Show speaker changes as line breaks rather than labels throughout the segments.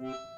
Hello! Now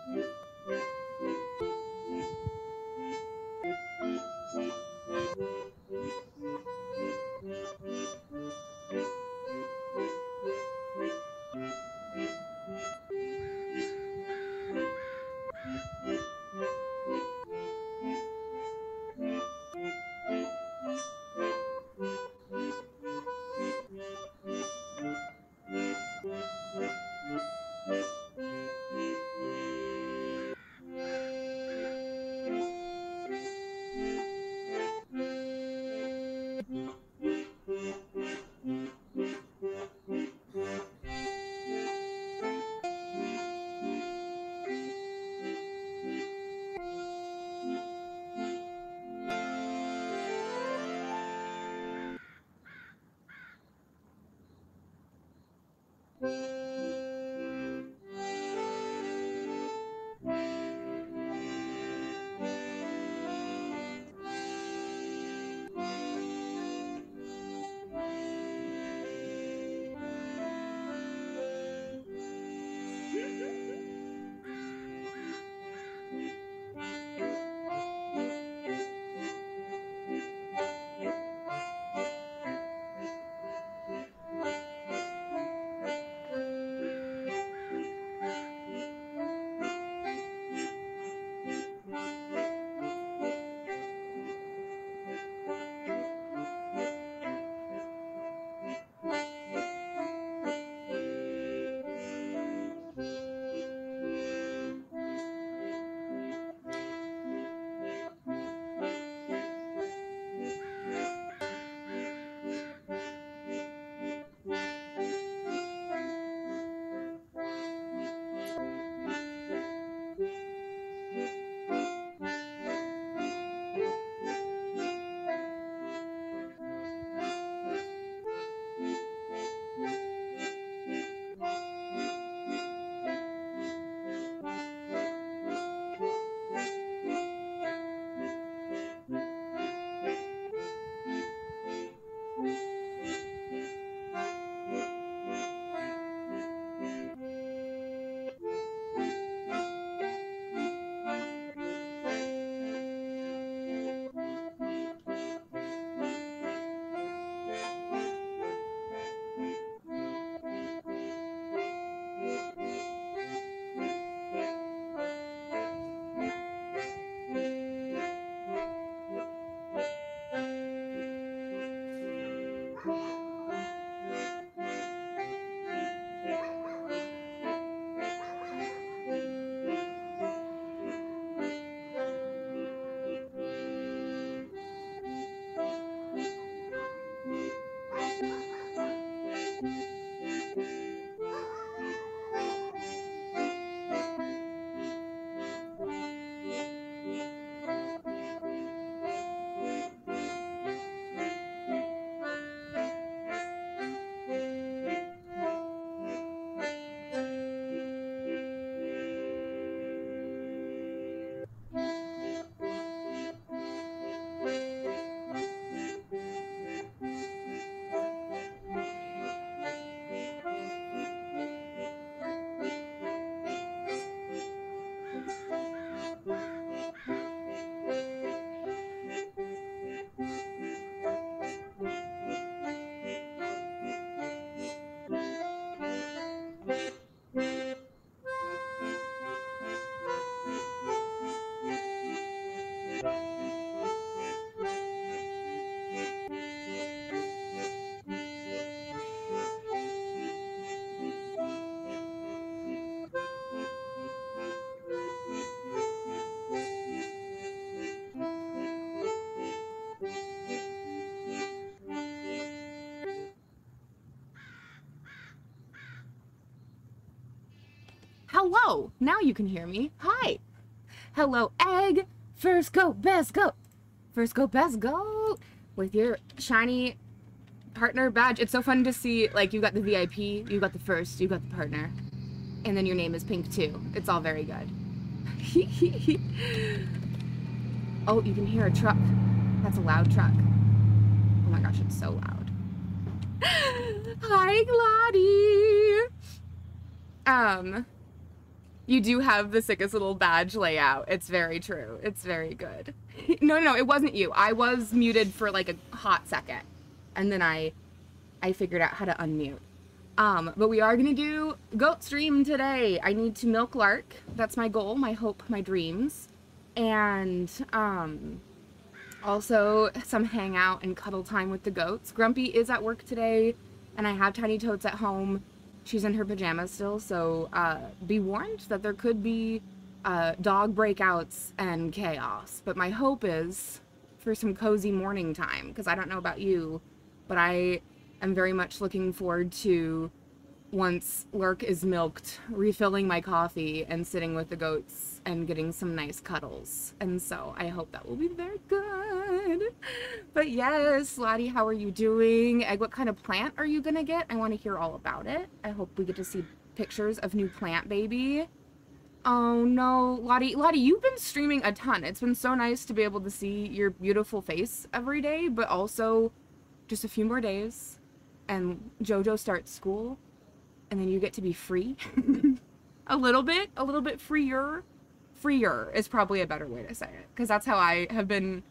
you can hear me. Hi! Hello, egg! First go, best go! First go, best go! With your shiny partner badge. It's so fun to see, like, you got the VIP, you got the first, you got the partner. And then your name is pink too. It's all very good. oh, you can hear a truck. That's a loud truck. Oh my gosh, it's so loud. Hi, Glotty! Um, You do have the sickest little badge layout. It's very true. It's very good. no, no, no, it wasn't you. I was muted for like a hot second. And then I I figured out how to unmute. Um, but we are gonna do goat stream today. I need to milk Lark. That's my goal, my hope, my dreams. And um also some hangout and cuddle time with the goats. Grumpy is at work today, and I have Tiny Totes at home she's in her pajamas still, so uh, be warned that there could be uh, dog breakouts and chaos. But my hope is for some cozy morning time, because I don't know about you, but I am very much looking forward to once Lark is milked, refilling my coffee and sitting with the goats and getting some nice cuddles. And so I hope that will be very good. But yes, Lottie, how are you doing? Egg, what kind of plant are you gonna get? I want to hear all about it. I hope we get to see pictures of new plant baby. Oh no, Lottie, Lottie, you've been streaming a ton. It's been so nice to be able to see your beautiful face every day, but also just a few more days and Jojo starts school and then you get to be free. a little bit, a little bit freer. Freer is probably a better way to say it because that's how I have been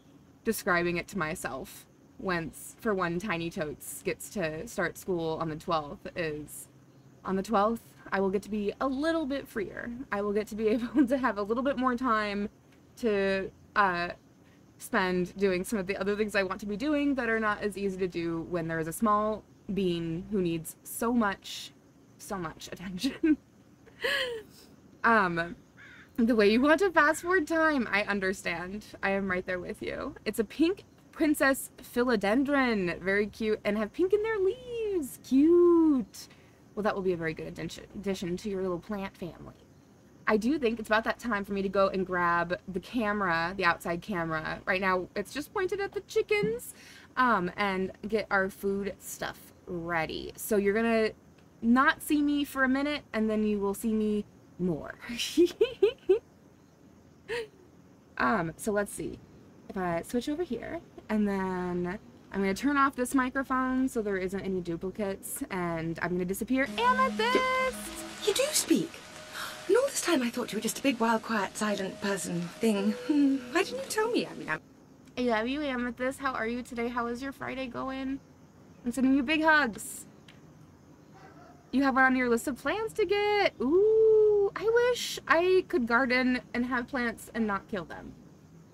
describing it to myself. Once for when Tiny Totes gets to start school on the 12th is on the 12th, I will get to be a little bit freer. I will get to be able to have a little bit more time to uh, spend doing some of the other things I want to be doing that are not as easy to do when there is a small being who needs so much so much attention. um, the way you want to fast forward time, I understand. I am right there with you. It's a pink princess philodendron. Very cute. And have pink in their leaves. Cute. Well, that will be a very good addition, to your little plant family. I do think it's about that time for me to go and grab the camera, the outside camera. Right now, it's just pointed at the chickens um, and get our food stuff ready. So you're going to not see me for a minute and then you will see me more. um, so let's see. If I switch over here and then I'm going to turn off this microphone so there isn't any duplicates and I'm going to disappear Amethyst!
You do speak. And all this time I thought you were just a big, wild, quiet, silent person thing. Hmm. Why didn't you tell me? I mean, I'm...
I love you, Amethyst. How are you today? How is your Friday going? I'm sending you big hugs. You have one on your list of plans to get. Ooh, I wish I could garden and have plants and not kill them.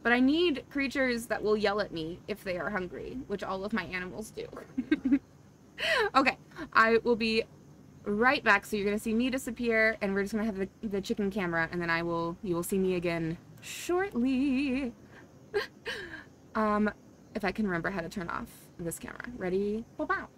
But I need creatures that will yell at me if they are hungry, which all of my animals do. okay, I will be right back. So you're going to see me disappear and we're just to have the, the chicken camera and then I will, you will see me again shortly. um, if I can remember how to turn off this camera. Ready? Wow.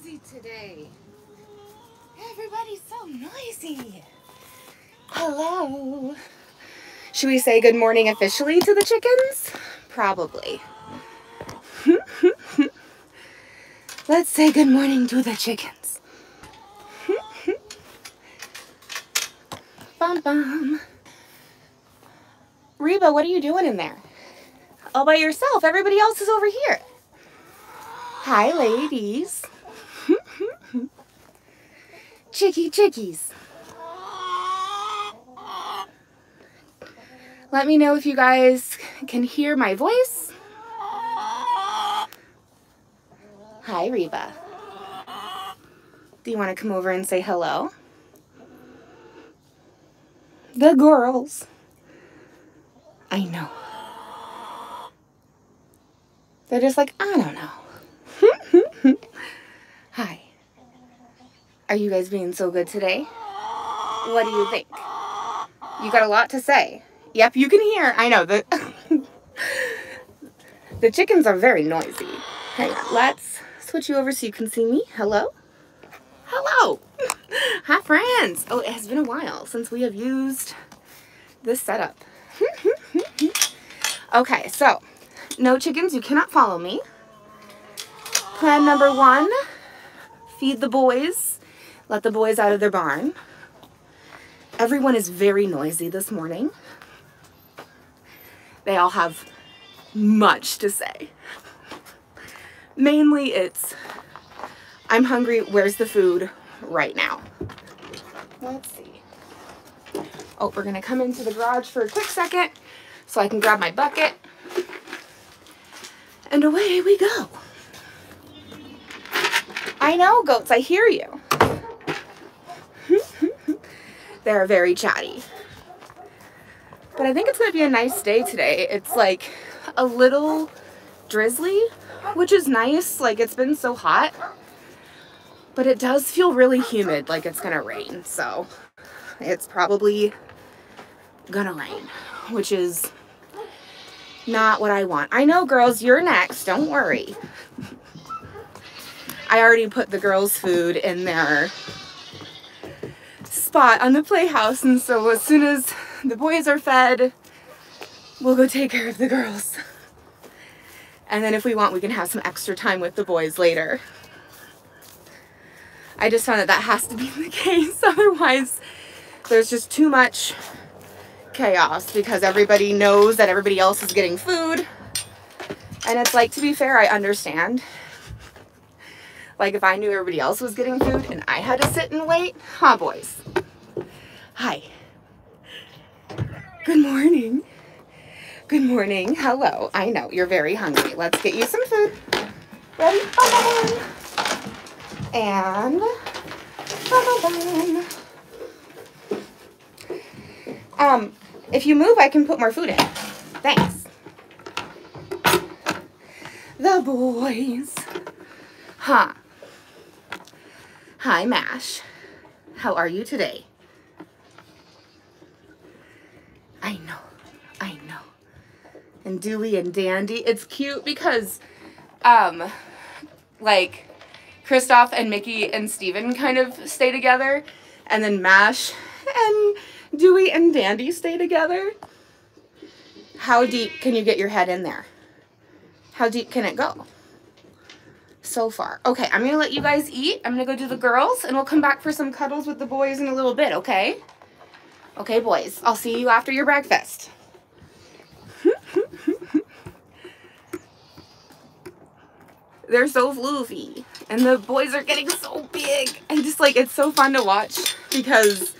Today. Everybody's so noisy. Hello. Should we say good morning officially to the chickens? Probably. Let's say good morning to the chickens. bum bum. Reba, what are you doing in there? All by yourself. Everybody else is over here. Hi, ladies. Chicky chickies. Let me know if you guys can hear my voice. Hi, Reba. Do you want to come over and say hello? The girls. I know. They're just like, I don't know. Hi. Are you guys being so good today? What do you think? You got a lot to say. Yep, you can hear. I know. The, the chickens are very noisy. Hang on. Let's switch you over so you can see me. Hello? Hello. Hi, friends. Oh, it has been a while since we have used this setup. okay, so no chickens, you cannot follow me. Plan number one, feed the boys. Let the boys out of their barn. Everyone is very noisy this morning. They all have much to say. Mainly it's, I'm hungry, where's the food right now? Let's see. Oh, we're gonna come into the garage for a quick second so I can grab my bucket. And away we go. I know, goats, I hear you. They're very chatty. But I think it's going to be a nice day today. It's like a little drizzly, which is nice. Like it's been so hot. But it does feel really humid, like it's going to rain. So it's probably going to rain, which is not what I want. I know, girls, you're next. Don't worry. I already put the girls' food in their spot on the playhouse, and so as soon as the boys are fed, we'll go take care of the girls. And then if we want, we can have some extra time with the boys later. I just found that that has to be the case, otherwise there's just too much chaos because everybody knows that everybody else is getting food. And it's like, to be fair, I understand. Like if I knew everybody else was getting food and I had to sit and wait, huh boys? Hi. Good morning. Good morning. Hello. I know you're very hungry. Let's get you some food. Ready? And um, if you move, I can put more food in. Thanks. The boys. Huh. Hi, Mash. How are you today? I know. I know. And Dewey and Dandy. It's cute because, um, like, Kristoff and Mickey and Steven kind of stay together. And then Mash and Dewey and Dandy stay together. How deep can you get your head in there? How deep can it go? So far. Okay, I'm to let you guys eat. I'm to go do the girls, and we'll come back for some cuddles with the boys in a little bit, okay? Okay, boys. I'll see you after your breakfast. They're so floofy. And the boys are getting so big. And just like, it's so fun to watch because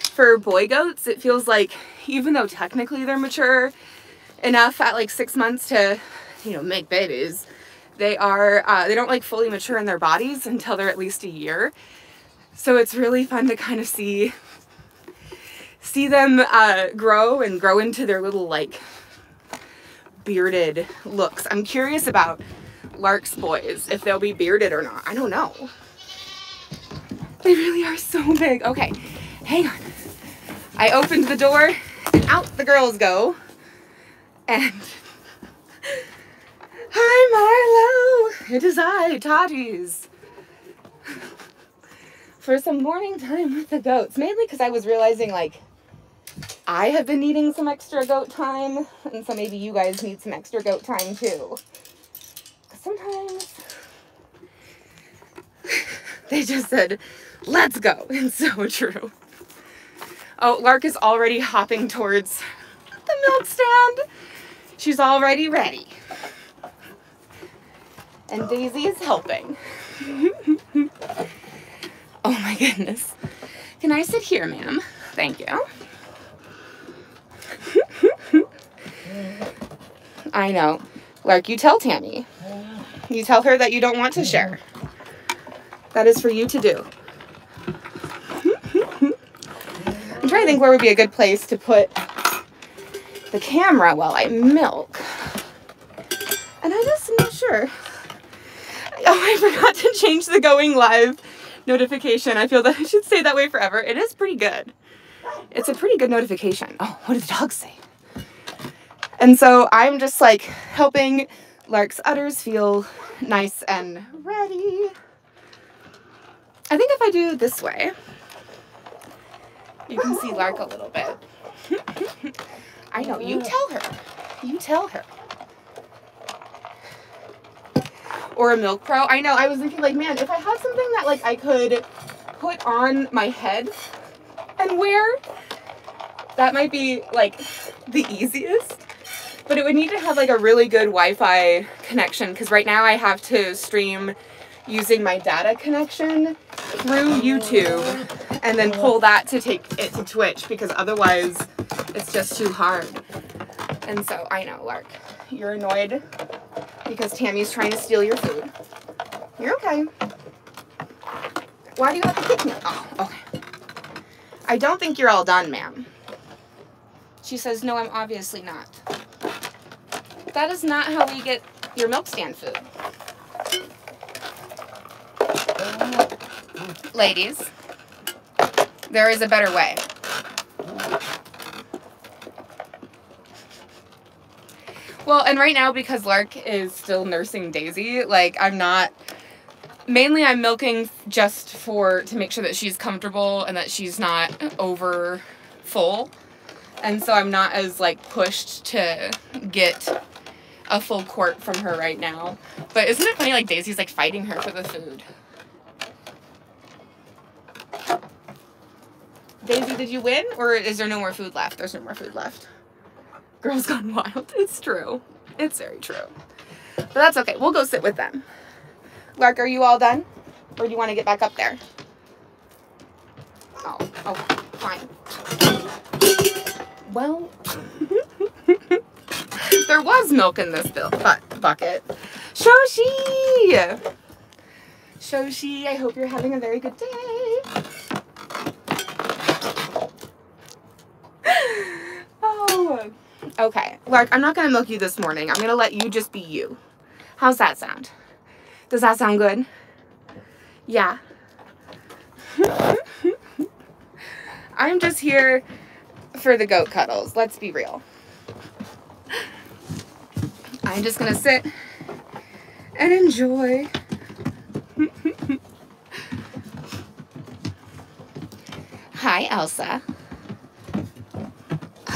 for boy goats, it feels like even though technically they're mature enough at like six months to, you know, make babies, they are, uh, they don't like fully mature in their bodies until they're at least a year. So it's really fun to kind of see, see them uh, grow and grow into their little like bearded looks. I'm curious about Lark's boys, if they'll be bearded or not. I don't know. They really are so big. Okay, hang on. I opened the door and out the girls go. And Hi, Marlo. It is I, Toddy's. For some morning time with the goats, mainly because I was realizing like I have been needing some extra goat time, and so maybe you guys need some extra goat time too. sometimes they just said, let's go. It's so true. Oh, Lark is already hopping towards the milk stand. She's already ready. And Daisy is helping. oh my goodness. Can I sit here, ma'am? Thank you. I know. Lark, you tell Tammy. You tell her that you don't want to share. That is for you to do. I'm trying to think where would be a good place to put the camera while I milk. And I'm just not sure. I forgot to change the going live notification. I feel that I should stay that way forever. It is pretty good. It's a pretty good notification. Oh, what did the dog say? And so I'm just like helping Lark's udders feel nice and ready. I think if I do this way, you can see Lark a little bit. I know, you tell her. You tell her. Or a Milk Pro. I know, I was thinking like, man, if I had something that like I could put on my head and wear, that might be like the easiest. But it would need to have like a really good Wi-Fi connection because right now I have to stream using my data connection through YouTube and then pull that to take it to Twitch because otherwise it's just too hard. And so I know, Lark, you're annoyed because Tammy's trying to steal your food. You're okay. Why do you have to kick me? Oh, okay. I don't think you're all done, ma'am. She says, no, I'm obviously not. That is not how we get your milk stand food. Ladies, there is a better way. Well, and right now, because Lark is still nursing Daisy, like, I'm not. Mainly, I'm milking just for to make sure that she's comfortable and that she's not over full. And so I'm not as, like, pushed to get a full quart from her right now. But isn't it funny, like, Daisy's, like, fighting her for the food? Daisy, did you win? Or is there no more food left? There's no more food left. Girls Gone Wild. It's true. It's very true. But that's okay. We'll go sit with them. Lark, are you all done? Or do you want to get back up there? Oh, okay. Fine. Well, there was milk in this bill, bu- bucket. Shoshi! Shoshi, I hope you're having a very good day. Oh, okay. Lark, I'm not going to milk you this morning. I'm going to let you just be you. How's that sound? Does that sound good? Yeah. I'm just here for the goat cuddles. Let's be real. I'm just going to sit and enjoy. Hi, Elsa.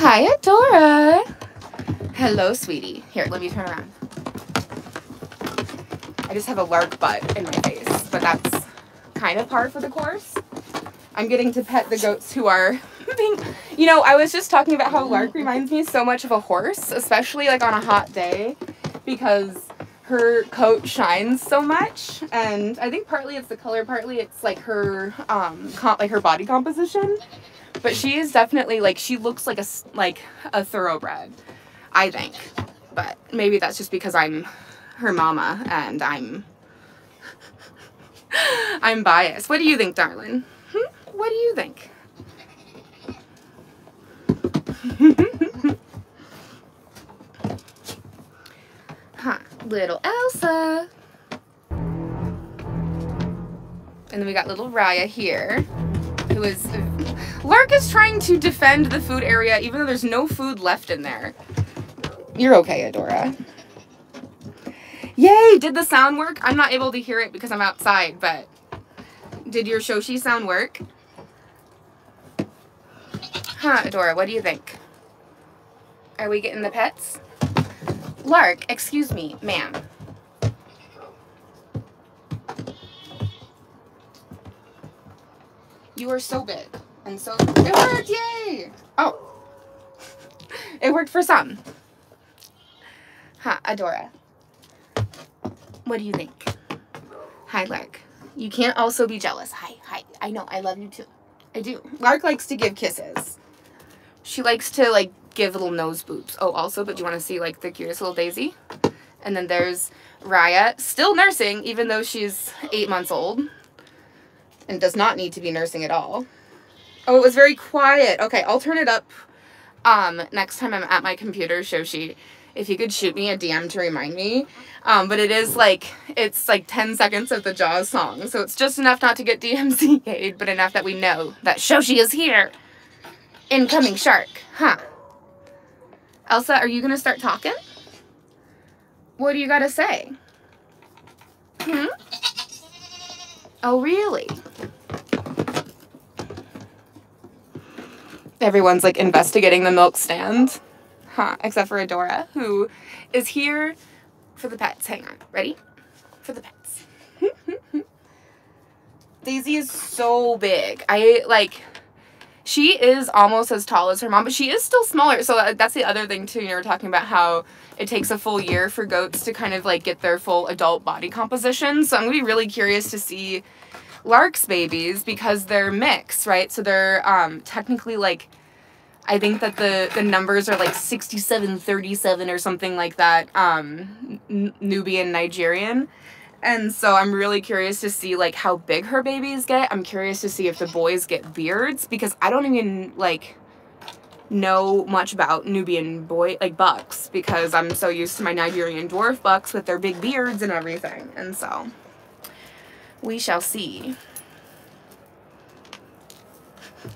Hi, Adora. Hello, sweetie. Here, let me turn around. I just have a lark butt in my face, but that's kind of par for the course. I'm getting to pet the goats who are being, you know, I was just talking about how lark reminds me so much of a horse, especially like on a hot day, because her coat shines so much, and I think partly it's the color, partly it's like her, um, like her body composition. But she is definitely like she looks like a like a thoroughbred, I think. But maybe that's just because I'm her mama and I'm I'm biased. What do you think, darling? Hmm? What do you think? huh, little Elsa. And then we got little Raya here, who is Lark is trying to defend the food area even though there's no food left in there. You're okay, Adora. Yay! Did the sound work? I'm not able to hear it because I'm outside, but did your Shoshi sound work? Huh, Adora, what do you think? Are we getting the pets? Lark, excuse me, ma'am. You are so big. And so it worked, yay! Oh. It worked for some. Huh, Adora. What do you think? Hi, Lark. You can't also be jealous. Hi, hi. I know, I love you too. I do. Lark likes to give kisses. She likes to, like, give little nose boops. Oh, also, but do you want to see, like, the cutest little daisy? And then there's Raya, still nursing, even though she's eight months old. And does not need to be nursing at all. Oh, it was very quiet. Okay, I'll turn it up um, next time I'm at my computer, Shoshi if you could shoot me a DM to remind me. Um, but it is like, it's like 10 seconds of the Jaws song. So it's just enough not to get DMCA'd, but enough that we know that Shoshi is here. Incoming shark. Huh. Elsa, are you going to start talking? What do you got to say? Hmm? Oh, really? Everyone's like investigating the milk stand. Huh, except for Adora, who is here for the pets. Hang on, ready? For the pets. Daisy is so big. I like she is almost as tall as her mom, but she is still smaller. So uh, that's the other thing too. You were talking about how it takes a full year for goats to kind of like get their full adult body composition. So I'm gonna be really curious to see Lark's babies because they're mixed, right? So they're um, technically like I think that the, the numbers are like 67, 37 or something like that, um, Nubian, Nigerian. And so I'm really curious to see like how big her babies get. I'm curious to see if the boys get beards because I don't even like know much about Nubian boy like bucks because I'm so used to my Nigerian dwarf bucks with their big beards and everything. And so we shall see.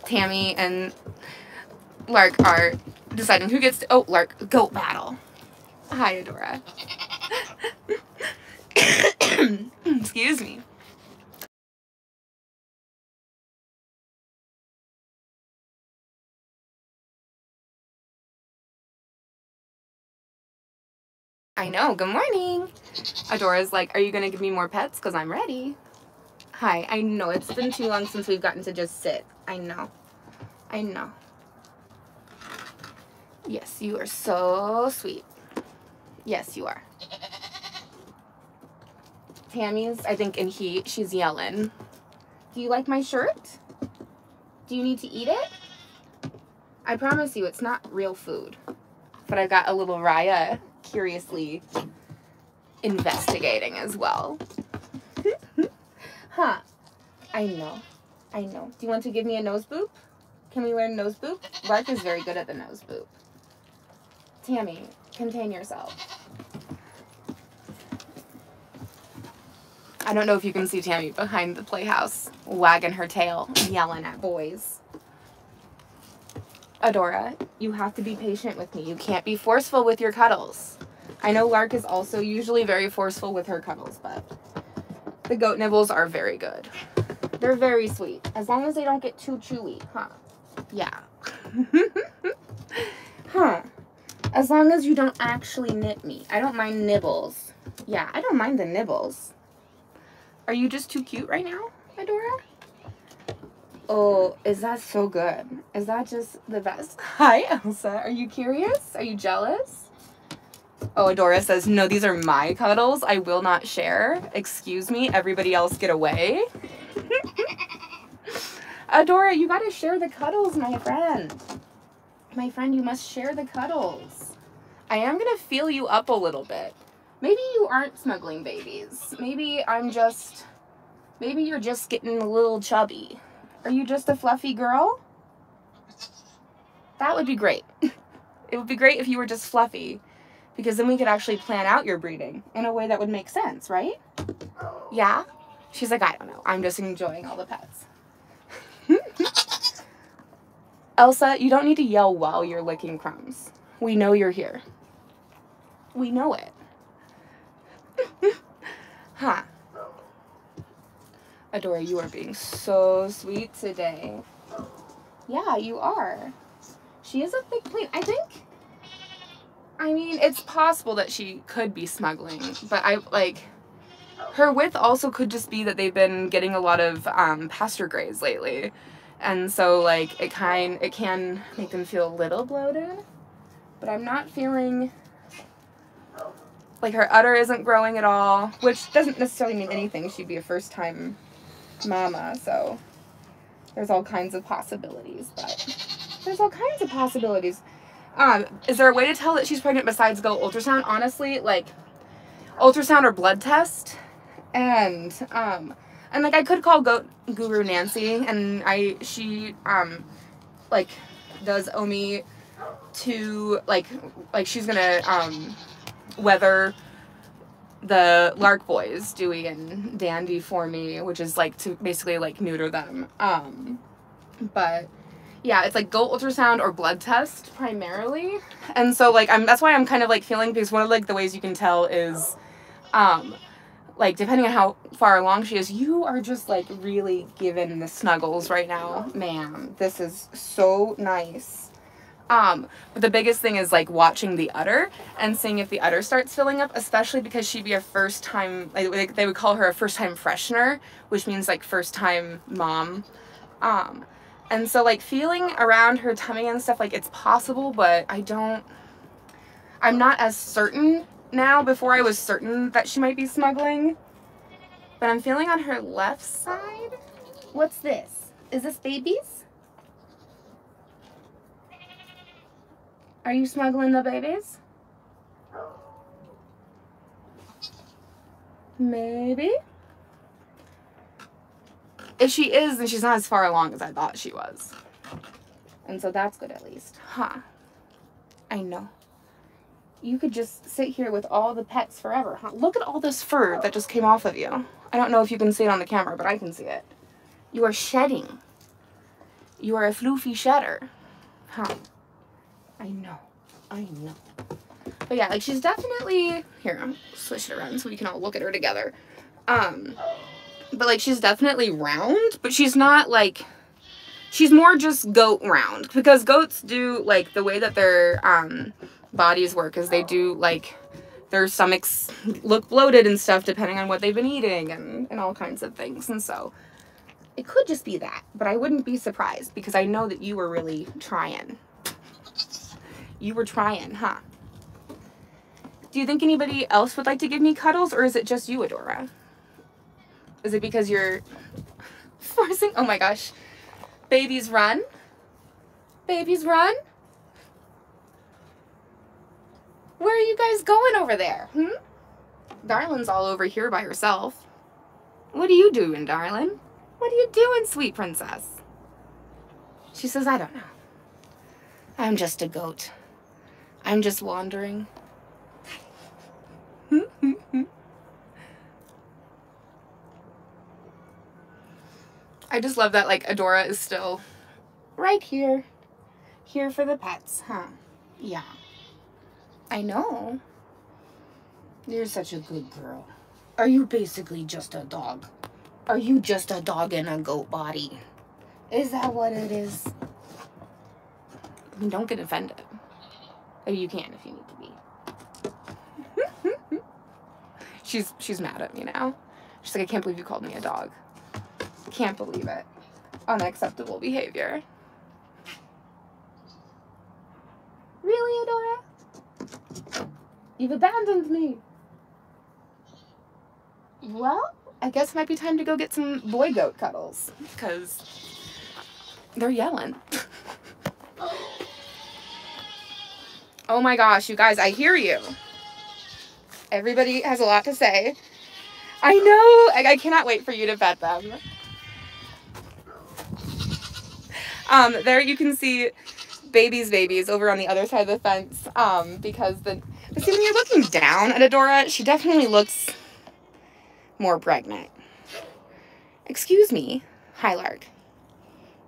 Tammy and Lark are deciding who gets to. Oh, Lark, goat battle. Hi, Adora. Excuse me. I know. Good morning. Adora's like, are you to give me more pets? Because I'm ready. Hi. I know. It's been too long since we've gotten to just sit. I know. I know. Yes, you are so sweet. Yes, you are. Tammy's, I think, in heat. She's yelling. Do you like my shirt? Do you need to eat it? I promise you, it's not real food. But I've got a little Raya curiously investigating as well. Huh. I know. I know. Do you want to give me a nose boop? Can we learn nose boop? Lark is very good at the nose boop. Tammy, contain yourself. I don't know if you can see Tammy behind the playhouse, wagging her tail, yelling at boys. Adora, you have to be patient with me. You can't be forceful with your cuddles. I know Lark is also usually very forceful with her cuddles, but the goat nibbles are very good. They're very sweet, as long as they don't get too chewy, huh? Yeah. huh. As long as you don't actually nip me. I don't mind nibbles. Yeah, I don't mind the nibbles. Are you just too cute right now, Adora? Oh, is that so good? Is that just the best? Hi, Elsa. Are you curious? Are you jealous? Oh, Adora says, no, these are my cuddles. I will not share. Excuse me. Everybody else get away. Adora, you gotta share the cuddles, my friend. My friend, you must share the cuddles. I am going to feel you up a little bit. Maybe you aren't smuggling babies. Maybe I'm just... Maybe you're just getting a little chubby. Are you just a fluffy girl? That would be great. it would be great if you were just fluffy. Because then we could actually plan out your breeding in a way that would make sense, right? Yeah? She's like, I don't know. I'm just enjoying all the pets. Elsa, you don't need to yell while you're licking crumbs. We know you're here. We know it. huh. Adora, you are being so sweet today. Yeah, you are. She is a thick queen. I think. I mean, it's possible that she could be smuggling, but I like. Her width also could just be that they've been getting a lot of um, pasture graze lately, and so like it kind it can make them feel a little bloated. But I'm not feeling like her udder isn't growing at all, which doesn't necessarily mean anything. She'd be a first time mama, so there's all kinds of possibilities, but there's all kinds of possibilities. Um, is there a way to tell that she's pregnant besides go ultrasound? Honestly, like ultrasound or blood test, and um, and like I could call goat guru Nancy, and I she um, like does owe me to like like she's gonna um wether the Lark Boys, Dewey and Dandy for me, which is like to basically like neuter them. Um, but yeah, it's like goat ultrasound or blood test primarily. And so like I'm that's why I'm kind of like feeling because one of like the ways you can tell is um like depending on how far along she is, you are just like really giving the snuggles right now, ma'am. This is so nice. Um, but the biggest thing is like watching the udder and seeing if the udder starts filling up, especially because she'd be a first time, like they would call her a first time freshener, which means like first time mom. Um, and so like feeling around her tummy and stuff, like it's possible, but I don't, I'm not as certain now. Before I was certain that she might be smuggling, but I'm feeling on her left side. What's this? Is this babies? Are you smuggling the babies? Maybe. If she is, then she's not as far along as I thought she was. And so that's good at least. Huh. I know. You could just sit here with all the pets forever, huh? Look at all this fur that just came off of you. I don't know if you can see it on the camera, but I can see it. You are shedding. You are a floofy shedder. Huh. I know. I know. But yeah, like she's definitely here, I'm switch it around so we can all look at her together. Um but like she's definitely round, but she's not like she's more just goat round because goats do like the way that their um bodies work is they do like their stomachs look bloated and stuff depending on what they've been eating and, and all kinds of things. And so it could just be that, but I wouldn't be surprised because I know that you were really trying. You were trying, huh? Do you think anybody else would like to give me cuddles, or is it just you, Adora? Is it because you're forcing? Oh my gosh. Babies run? Babies run? Where are you guys going over there? Hmm? Darlin's all over here by herself. What are you doing, darling? What are you doing, sweet princess? She says, I don't know. I'm just a goat. I'm just wandering. I just love that like Adora is still right here. Here for the pets, huh? Yeah. I know. You're such a good girl. Are you basically just a dog? Are you just a dog in a goat body? Is that what it is? I mean, don't get offended. Oh, you can if you need to be. she's she's mad at me now. She's like, I can't believe you called me a dog. Can't believe it. Unacceptable behavior. Really, Adora? You've abandoned me. Well, I guess it might be time to go get some boy goat cuddles. Because they're yelling. Oh my gosh, you guys, I hear you. Everybody has a lot to say. I know. I, I cannot wait for you to pet them. Um, there you can see baby's babies over on the other side of the fence um, because the, but see when you're looking down at Adora, she definitely looks more pregnant. Excuse me, Hi Lark.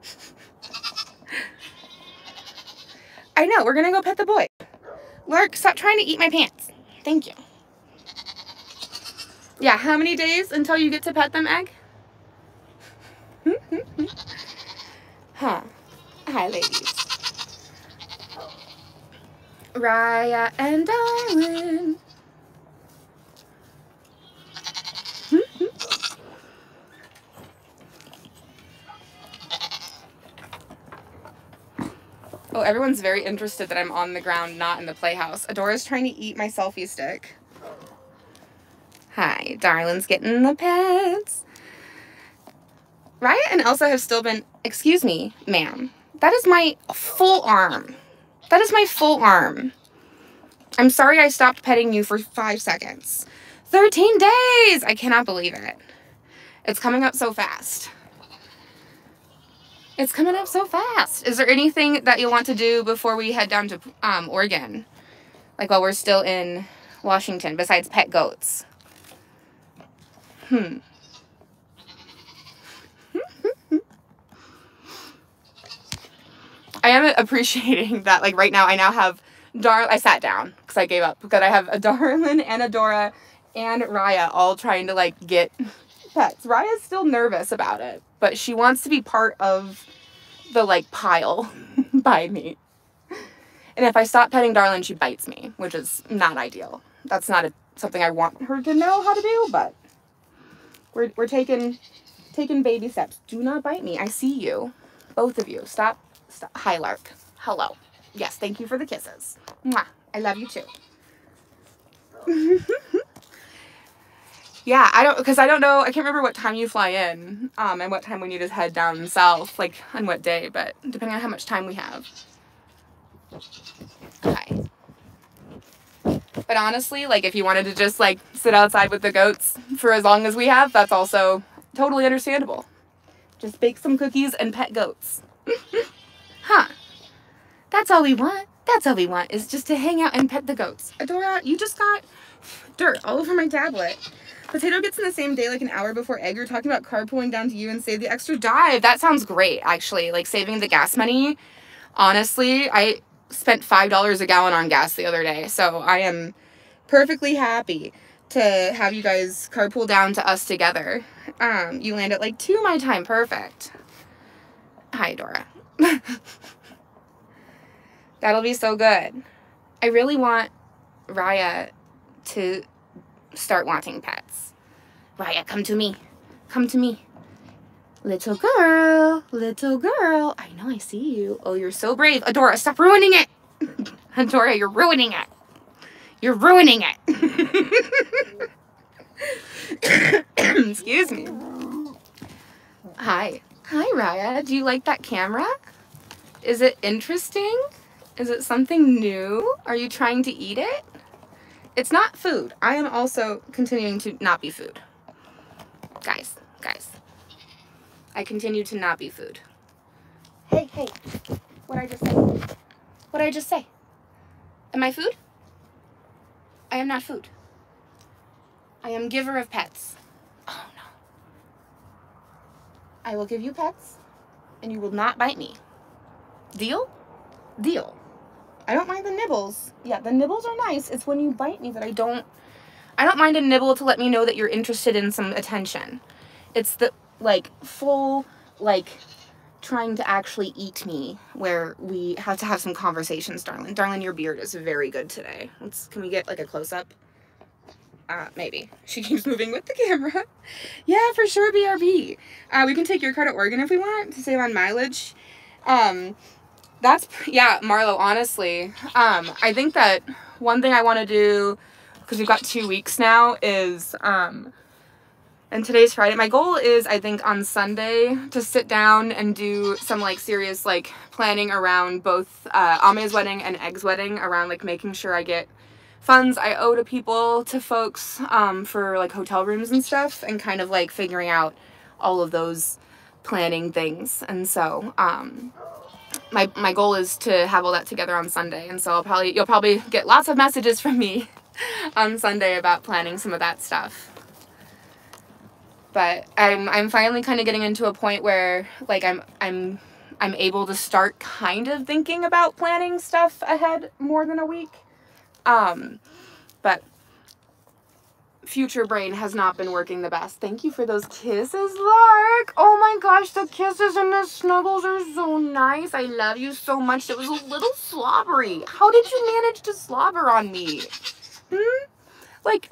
I know, we're gonna go pet the boy. Lark, stop trying to eat my pants. Thank you. Yeah, how many days until you get to pet them, Egg? huh. Hi, ladies. Raya and Darlin. oh, everyone's very interested that I'm on the ground, not in the playhouse. Adora's trying to eat my selfie stick. Hi, Darlin's getting the pets. Raya and Elsa have still been, excuse me, ma'am. That is my full arm. That is my full arm. I'm sorry I stopped petting you for five seconds. 13 days! I cannot believe it. It's coming up so fast. It's coming up so fast. Is there anything that you want to do before we head down to um, Oregon? Like while we're still in Washington, besides pet goats? Hmm. I am appreciating that, like, right now I now have Dar. I sat down because I gave up. Because I have a Darlin and a Dora and Raya all trying to, like, get pets. Raya's still nervous about it, but she wants to be part of the, like, pile by me. And if I stop petting Darlin, she bites me, which is not ideal. That's not a, something I want her to know how to do, but we're, we're taking taking baby steps. Do not bite me. I see you. Both of you. Stop. Hi, Lark. Hello. Yes, thank you for the kisses. Mwah. I love you too. yeah, I don't, because I don't know, I can't remember what time you fly in, um, and what time we need to head down south, like, on what day, but depending on how much time we have. Hi. But honestly, like if you wanted to just like sit outside with the goats for as long as we have, that's also totally understandable. Just bake some cookies and pet goats. huh. That's all we want. That's all we want is just to hang out and pet the goats. Adora, you just got dirt all over my tablet. Potato gets in the same day, like an hour before egg. You're talking about carpooling down to you and save the extra dive. That sounds great, actually. Like saving the gas money. Honestly, I spent $5 a gallon on gas the other day. So I am perfectly happy to have you guys carpool down to us together. Um, you land at like 2 my time. Perfect. Hi, Dora. That'll be so good. I really want Raya to start wanting pets. Raya, come to me. Come to me. Little girl, little girl. I know I see you. Oh, you're so brave. Adora, stop ruining it. Adora, you're ruining it. You're ruining it. Excuse me. Hi. Hi, Raya. Do you like that camera? Is it interesting? Is it something new? Are you trying to eat it? It's not food. I am also continuing to not be food. Guys, guys. I continue to not be food. Hey, hey. What I just say? What I just say? Am I food? I am not food. I am giver of pets. Oh no. I will give you pets and you will not bite me. Deal? Deal. I don't mind the nibbles. Yeah, the nibbles are nice. It's when you bite me that I don't I don't mind a nibble to let me know that you're interested in some attention. It's the like full like trying to actually eat me where we have to have some conversations, darling. Darling, your beard is very good today. Let's can we get like a close up? Uh, maybe. She keeps moving with the camera. yeah, for sure, BRB. Uh, we can take your car to Oregon if we want to save on mileage. Um, that's, yeah, Marlo, honestly, um, I think that one thing I want to do, because we've got two weeks now, is, um, and today's Friday. My goal is, I think, on Sunday to sit down and do some like serious like planning around both uh, Ame's wedding and Egg's wedding, around like making sure I get funds I owe to people, to folks um, for like hotel rooms and stuff, and kind of like figuring out all of those planning things. And so, um, my my goal is to have all that together on Sunday, and so I'll probably you'll probably get lots of messages from me on Sunday about planning some of that stuff but I'm I'm finally kind of getting into a point where like I'm I'm I'm able to start kind of thinking about planning stuff ahead more than a week. Um, but future brain has not been working the best. Thank you for those kisses, Lark. Oh my gosh, the kisses and the snuggles are so nice. I love you so much. It was a little slobbery. How did you manage to slobber on me? Hmm? Like,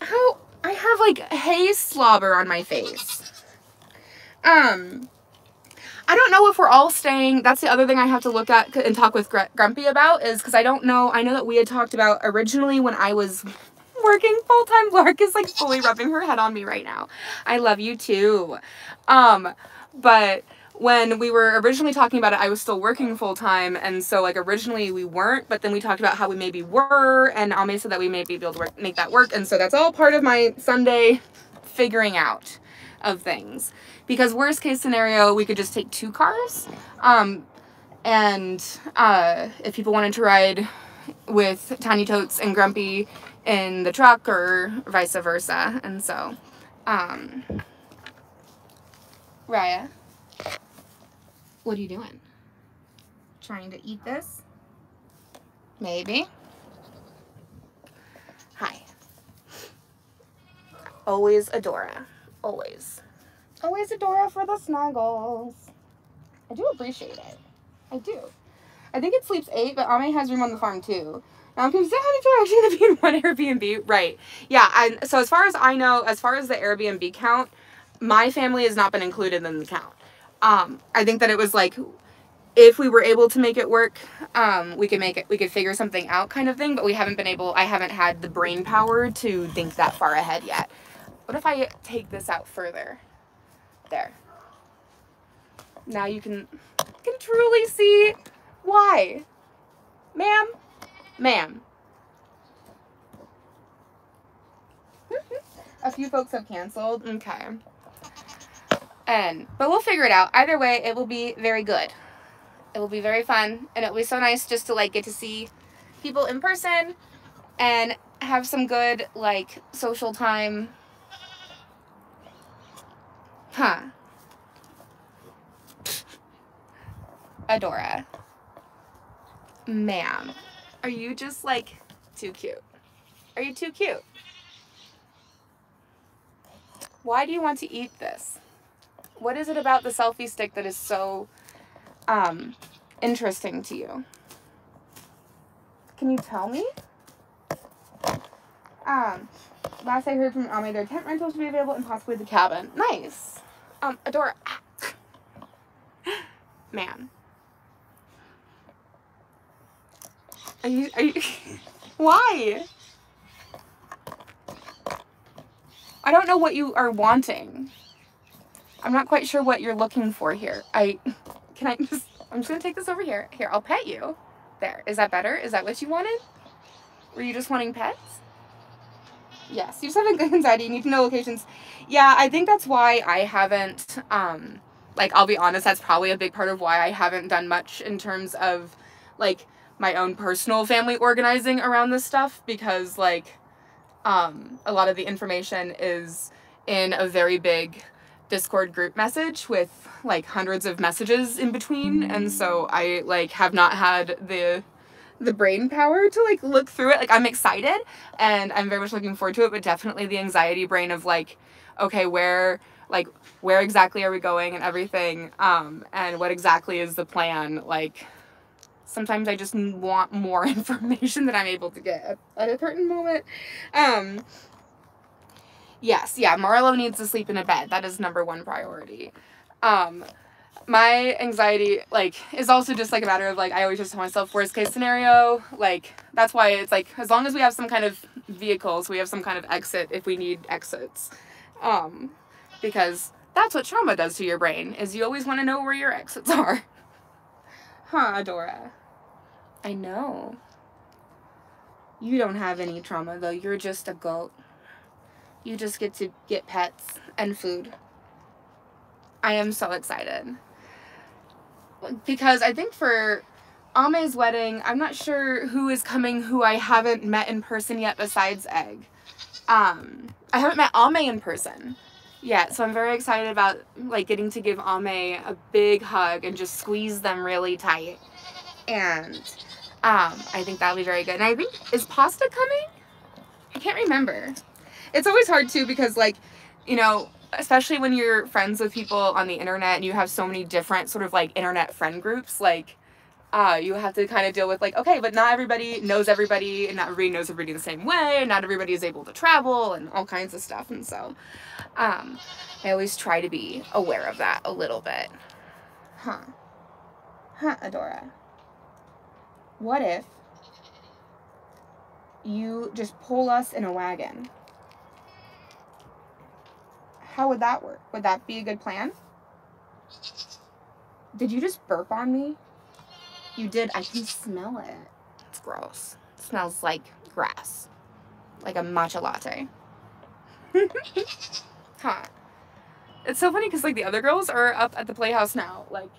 how? I have like hay slobber on my face. Um, I don't know if we're all staying. That's the other thing I have to look at and talk with Grumpy about is because I don't know. I know that we had talked about originally when I was working full time. Lark is like fully rubbing her head on me right now. I love you too. Um, but when we were originally talking about it, I was still working full time, and so like originally we weren't, but then we talked about how we maybe were, and Ame said that we may be able to work, make that work, and so that's all part of my Sunday figuring out of things. Because worst case scenario, we could just take two cars, um, and uh, if people wanted to ride with Tiny Totes and Grumpy in the truck or vice versa. And so, um, Raya, what are you doing? Trying to eat this? Maybe. Hi. Always Adora. Always. Always Adora for the snuggles. I do appreciate it. I do. I think it sleeps eight, but Ame has room on the farm too. Now I'm confused how you're actually going to be in one Airbnb. Right. Yeah. And so as far as I know, as far as the Airbnb count, my family has not been included in the count. Um, I think that it was like, if we were able to make it work, um, we could make it, we could figure something out kind of thing, but we haven't been able, I haven't had the brain power to think that far ahead yet. What if I take this out further? There. Now you can, can truly see why. Ma'am, Ma'am. A few folks have canceled. Okay. And, but we'll figure it out. Either way, it will be very good. It will be very fun. And it'll be so nice just to, like, get to see people in person and have some good, like, social time. Huh. Adora. Ma'am. Are you just like too cute? Are you too cute? Why do you want to eat this? What is it about the selfie stick that is so um, interesting to you? Can you tell me? Um, last I heard from Ame, their tent rentals will be available and possibly the cabin. Nice. Um, Adora. Man. Are you, are you, why? I don't know what you are wanting. I'm not quite sure what you're looking for here. I, can I just, I'm just gonna take this over here. Here, I'll pet you. There, is that better? Is that what you wanted? Were you just wanting pets? Yes, you just have a good anxiety. You need to know locations. Yeah, I think that's why I haven't, um, like, I'll be honest, that's probably a big part of why I haven't done much in terms of, like, my own personal family organizing around this stuff because like um, a lot of the information is in a very big Discord group message with like hundreds of messages in between and so I like have not had the the brain power to like look through it like I'm excited and I'm very much looking forward to it but definitely the anxiety brain of like okay where like where exactly are we going and everything um and what exactly is the plan like sometimes I just want more information that I'm able to get at, a certain moment. Um, yes, yeah, Morello needs to sleep in a bed. That is number one priority. Um, my anxiety, like, is also just like a matter of like, I always just tell myself worst case scenario. Like, that's why it's like, as long as we have some kind of vehicles, we have some kind of exit if we need exits. Um, because that's what trauma does to your brain, is you always want to know where your exits are. Huh, Adora. I know. You don't have any trauma though. You're just a goat. You just get to get pets and food. I am so excited. Because I think for Ame's wedding, I'm not sure who is coming who I haven't met in person yet besides Egg. Um, I haven't met Ame in person yet, so I'm very excited about like getting to give Ame a big hug and just squeeze them really tight. And um, I think that'll be very good. And I think, is pasta coming? I can't remember. it's always hard too because like, you know, especially when you're friends with people on the internet and you have so many different sort of like internet friend groups, like uh, you have to kind of deal with like, okay, but not everybody knows everybody and not everybody knows everybody the same way and not everybody is able to travel and all kinds of stuff. And so um, I always try to be aware of that a little bit. Huh. Huh, Adora. What if you just pull us in a wagon? How would that work? Would that be a good plan? Did you just burp on me? You did. I can smell it. It's gross. It smells like grass. Like a matcha latte. huh. It's so funny because like the other girls are up at the playhouse now, like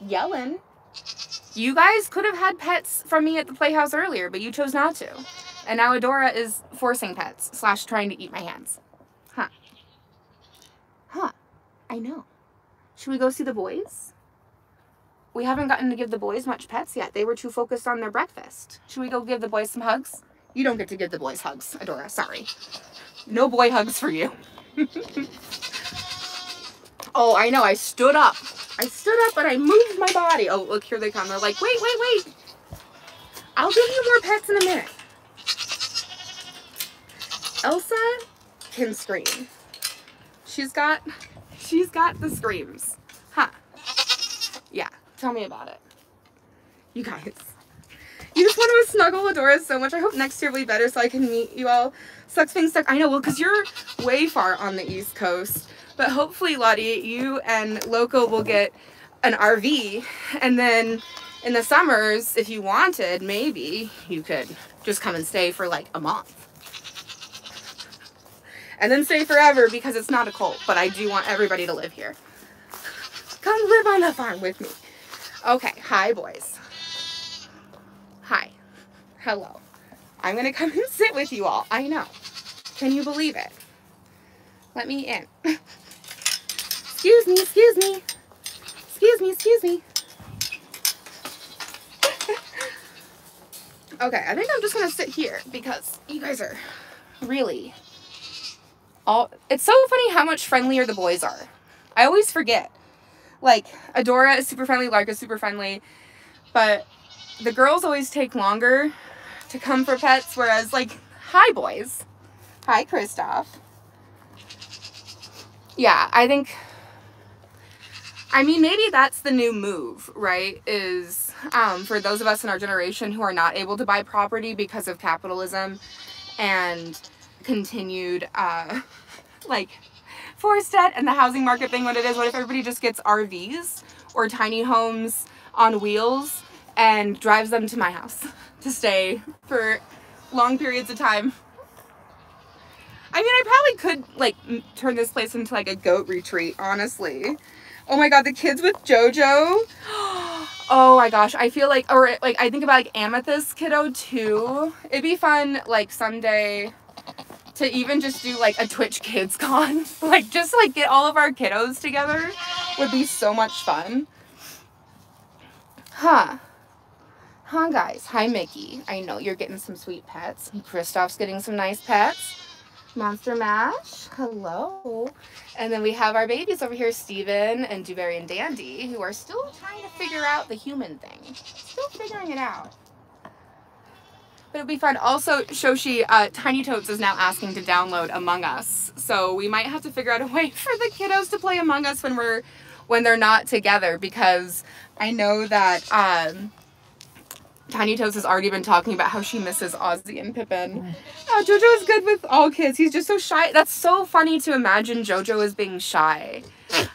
yelling. You guys could have had pets from me at the playhouse earlier, but you chose not to. And now Adora is forcing pets slash trying to eat my hands. Huh. Huh. I know. Should we go see the boys? We haven't gotten to give the boys much pets yet. They were too focused on their breakfast. Should we go give the boys some hugs? You don't get to give the boys hugs, Adora. Sorry. No boy hugs for you. oh, I know. I stood up. I stood up and I moved my body. Oh, look, here they come. They're like, wait, wait, wait. I'll give you more pets in a minute. Elsa can scream. She's got, she's got the screams. Huh. Yeah, tell me about it. You guys. You just want to snuggle Adora so much. I hope next year will be better so I can meet you all. Sucks being stuck. I know, well, because you're way far on the East Coast. But hopefully, Lottie, you and Loco will get an RV. And then in the summers, if you wanted, maybe you could just come and stay for like a month. And then stay forever because it's not a cult, but I do want everybody to live here. Come live on the farm with me. Okay, hi, boys. Hi. Hello. I'm gonna come and sit with you all. I know. Can you believe it? Let me in. excuse me, excuse me. Excuse me, excuse me. okay, I think I'm just gonna sit here because you guys are really all it's so funny how much friendlier the boys are. I always forget. Like Adora is super friendly, Lark is super friendly, but the girls always take longer to come for pets, whereas like, hi boys. Hi Kristoff. Yeah, I think I mean maybe that's the new move, right? Is um, for those of us in our generation who are not able to buy property because of capitalism and continued uh like forced debt and the housing market thing what it is. What if everybody just gets rvs or tiny homes on wheels and drives them to my house to stay for long periods of time? I mean i probably could like turn this place into like a goat retreat honestly. Oh my god the kids with jojo. Oh my gosh i feel like or like i think about like amethyst kiddo too. It'd be fun like someday to even just do like a Twitch Kids Con. like just like get all of our kiddos together would be so much fun. Huh. Huh, guys. Hi, Mickey. I know you're getting some sweet pets. Kristoff's getting some nice pets. Monster Mash. Hello. And then we have our babies over here, Steven and Dewberry and Dandy, who are still trying to figure out the human thing. Still figuring it out. But it'll be fun. Also, Shoshi, uh, Tiny Totes is now asking to download Among Us. So we might have to figure out a way for the kiddos to play Among Us when we're when they're not together because I know that um, Tiny Totes has already been talking about how she misses Ozzy and Pippin. Oh, Jojo is good with all kids. He's just so shy. That's so funny to imagine Jojo as being shy.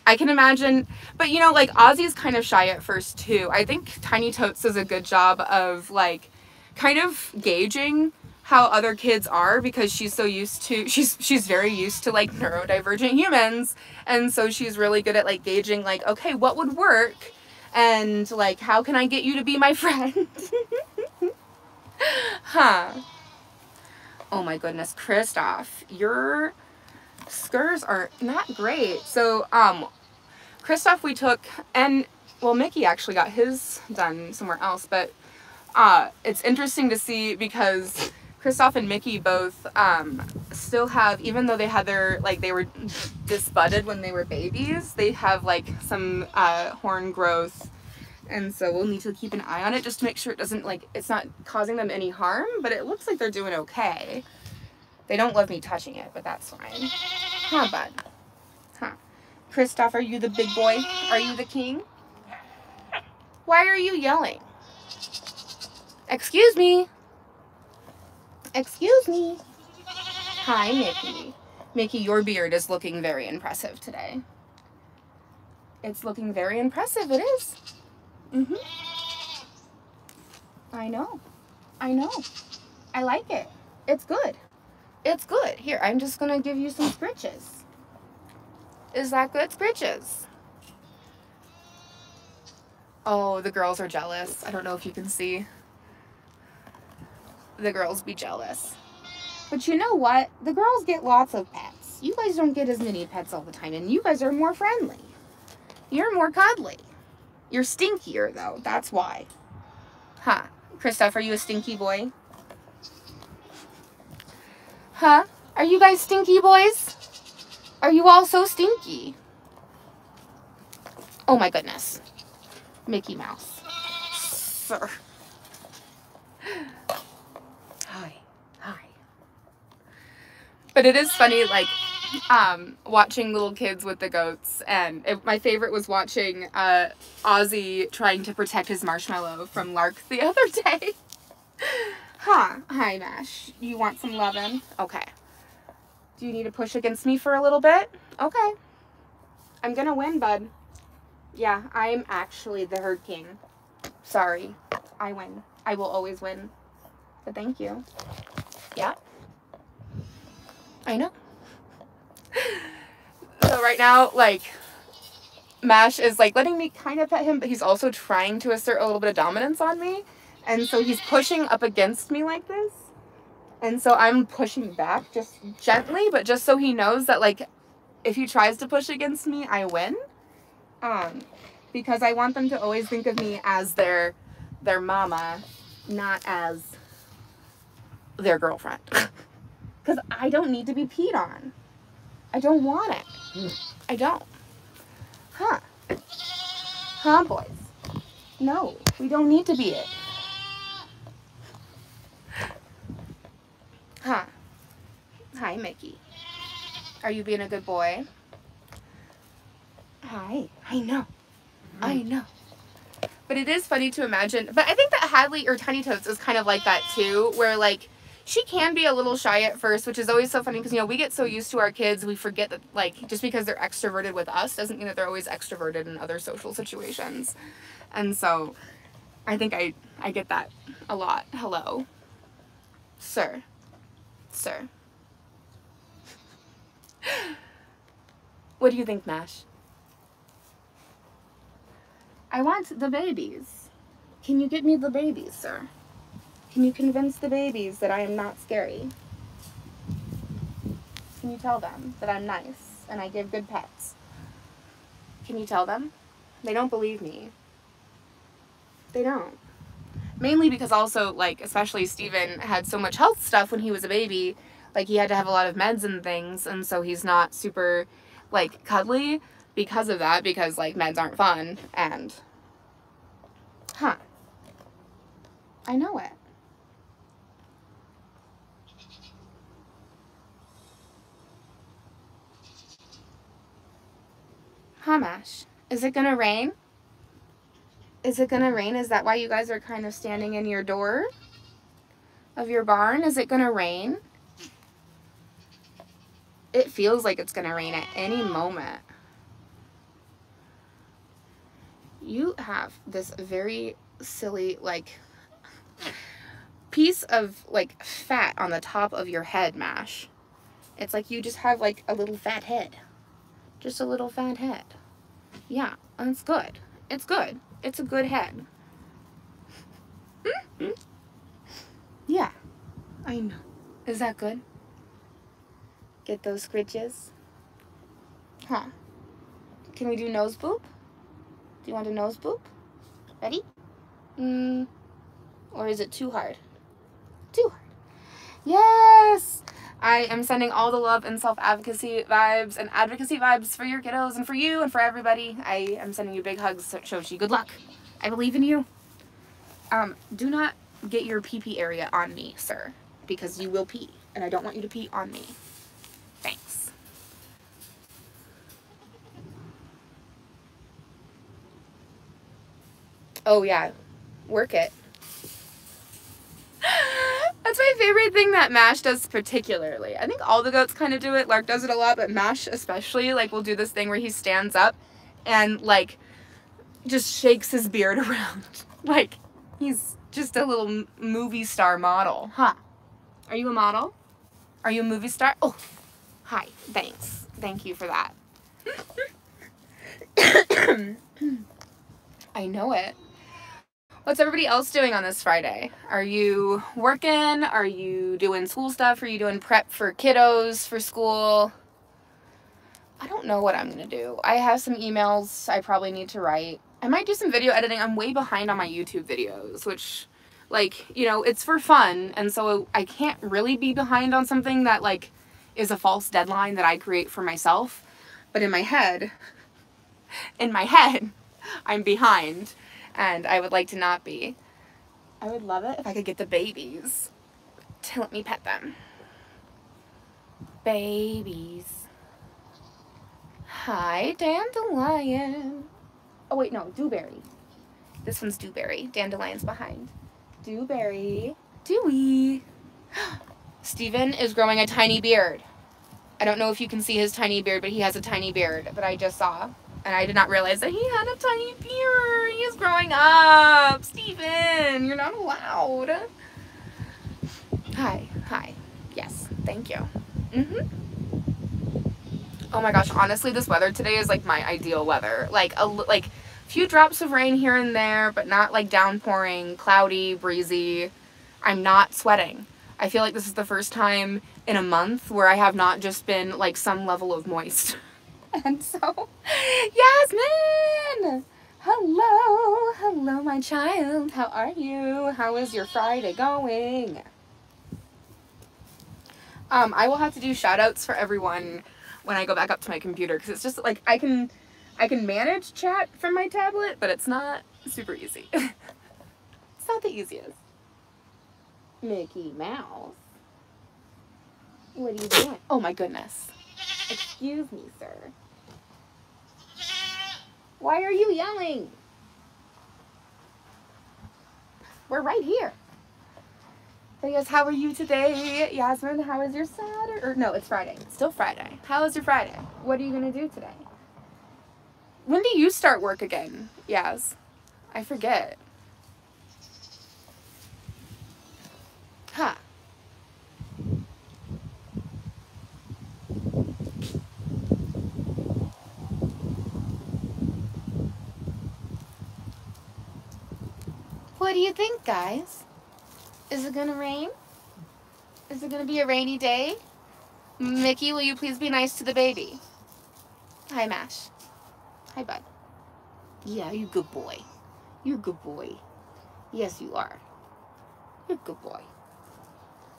I can imagine, but you know, like Ozzy's kind of shy at first too. I think Tiny Totes does a good job of like kind of gauging how other kids are because she's so used to she's she's very used to like neurodivergent humans. And so she's really good at like gauging like okay what would work? And like how can I get you to be my friend? Huh. Oh my goodness Kristoff your scurs are not great. So um Kristoff we took and well Mickey actually got his done somewhere else but uh, it's interesting to see because Kristoff and Mickey both um, still have, even though they had their, like, they were disbudded when they were babies, they have, like, some uh, horn growth. And so we'll need to keep an eye on it just to make sure it doesn't, like, it's not causing them any harm, but it looks like they're doing okay. They don't love me touching it, but that's fine. Huh, bud? Huh. Kristoff, are you the big boy? Are you the king? Why are you yelling? Excuse me. Excuse me. Hi, Mickey. Mickey, your beard is looking very impressive today. It's looking very impressive, it is. Mm-hmm. I know. I know. I like it. It's good. It's good. Here, I'm just gonna give you some scritches. Is that good, scritches? Oh, the girls are jealous. I don't know if you can see. The girls be jealous. But you know what? The girls get lots of pets. You guys don't get as many pets all the time, and you guys are more friendly. You're more cuddly. You're stinkier, though. That's why. Huh. Kristoff, are you a stinky boy? Huh? Are you guys stinky boys? Are you all so stinky? Oh my goodness. Mickey Mouse. Sir. Hi. Hi. But it is funny, like, um, watching little kids with the goats. And it, my favorite was watching uh, Ozzy trying to protect his marshmallow from Lark the other day. huh. Hi, Mash. You want some lovin'? Okay. Do you need to push against me for a little bit? Okay. I'm gonna win, bud. Yeah, I'm actually the herd king. Sorry. I win. I will always win. But thank you. Yeah. I know. so right now, like, Mash is like letting me kind of pet him, but he's also trying to assert a little bit of dominance on me. And so he's pushing up against me like this. And so I'm pushing back just gently, but just so he knows that like if he tries to push against me, I win. Um because I want them to always think of me as their their mama, not as their girlfriend. Cuz I don't need to be peed on. I don't want it. I don't. Huh. Huh, boys? No, we don't need to be it. Huh. Hi, Mickey. Are you being a good boy? Hi. I know. I mm. know. But it is funny to imagine. But I think that Hadley or Tiny Totes is kind of like that too, where like she can be a little shy at first, which is always so funny because you know we get so used to our kids, we forget that like just because they're extroverted with us doesn't mean that they're always extroverted in other social situations. And so I think I I get that a lot. Hello. Sir. Sir. what do you think, Mash? I want the babies. Can you get me the babies, sir? Can you convince the babies that I am not scary? Can you tell them that I'm nice and I give good pets? Can you tell them? They don't believe me. They don't. Mainly because also, like, especially Steven had so much health stuff when he was a baby. Like, he had to have a lot of meds and things, and so he's not super, like, cuddly because of that, because, like, meds aren't fun, and... Huh. I know it. Hamash, is it gonna rain? Is it gonna rain? Is that why you guys are kind of standing in your door of your barn? Is it gonna rain? It feels like it's gonna rain at any moment. You have this very silly, like, piece of, like, fat on the top of your head, Mash. It's like you just have, like, a little fat head. Just a little fat head. Yeah, that's good. It's good. It's a good head. Mm-hmm. Yeah, I know. Is that good? Get those scritches? Huh. Can we do nose boop? Do you want a nose boop? Ready? Mm. Or is it too hard? Too hard. Yes! I am sending all the love and self advocacy vibes and advocacy vibes for your kiddos and for you and for everybody. I am sending you big hugs, Shoshi. Good luck. I believe in you. Um, do not get your pee pee area on me, sir, because you will pee, and I don't want you to pee on me. Thanks. Oh, yeah. Work it. That's my favorite thing that MASH does particularly. I think all the goats kind of do it. Lark does it a lot, but MASH especially, like, will do this thing where he stands up and, like, just shakes his beard around. like, he's just a little movie star model. Huh. Are you a model? Are you a movie star? Oh, hi. Thanks. Thank you for that. I know it. What's everybody else doing on this Friday? Are you working? Are you doing school stuff? Are you doing prep for kiddos for school? I don't know what I'm going to do. I have some emails I probably need to write. I might do some video editing. I'm way behind on my YouTube videos, which, like, you know, it's for fun. And so I can't really be behind on something that, like, is a false deadline that I create for myself. But in my head, in my head, I'm behind. And I would like to not be. I would love it if I could get the babies to let me pet them. Babies. Hi, Dandelion. Oh wait, no, Dewberry. This one's Dewberry. Dandelion's behind. Dewberry. Dewey. Steven is growing a tiny beard. I don't know if you can see his tiny beard, but he has a tiny beard that I just saw. And I did not realize that he had a tiny beard. He's growing up. Steven, you're not allowed. Hi, hi. Yes, thank you. Mm-hmm. Oh my gosh, honestly, this weather today is like my ideal weather. Like a like few drops of rain here and there, but not like downpouring, cloudy, breezy. I'm not sweating. I feel like this is the first time in a month where I have not just been like some level of moist. and so, Yasmin! Hello, hello, my child. How are you? How is your Friday going? Um, I will have to do shout outs for everyone when I go back up to my computer because it's just like I can I can manage chat from my tablet, but it's not super easy. it's not the easiest. Mickey Mouse. What are you doing? Oh my goodness. Excuse me, sir. Why are you yelling? We're right here. Guys, how are you today? Yasmin, how is your Saturday? Or no, it's Friday. It's still Friday. How is your Friday? What are you gonna do today? When do you start work again? Yas? I forget. Huh. What do you think, guys? Is it gonna rain? Is it gonna be a rainy day? Mickey, will you please be nice to the baby? Hi, Mash. Hi, bud. Yeah, you good boy. You're a good boy. Yes, you are. You're a good boy.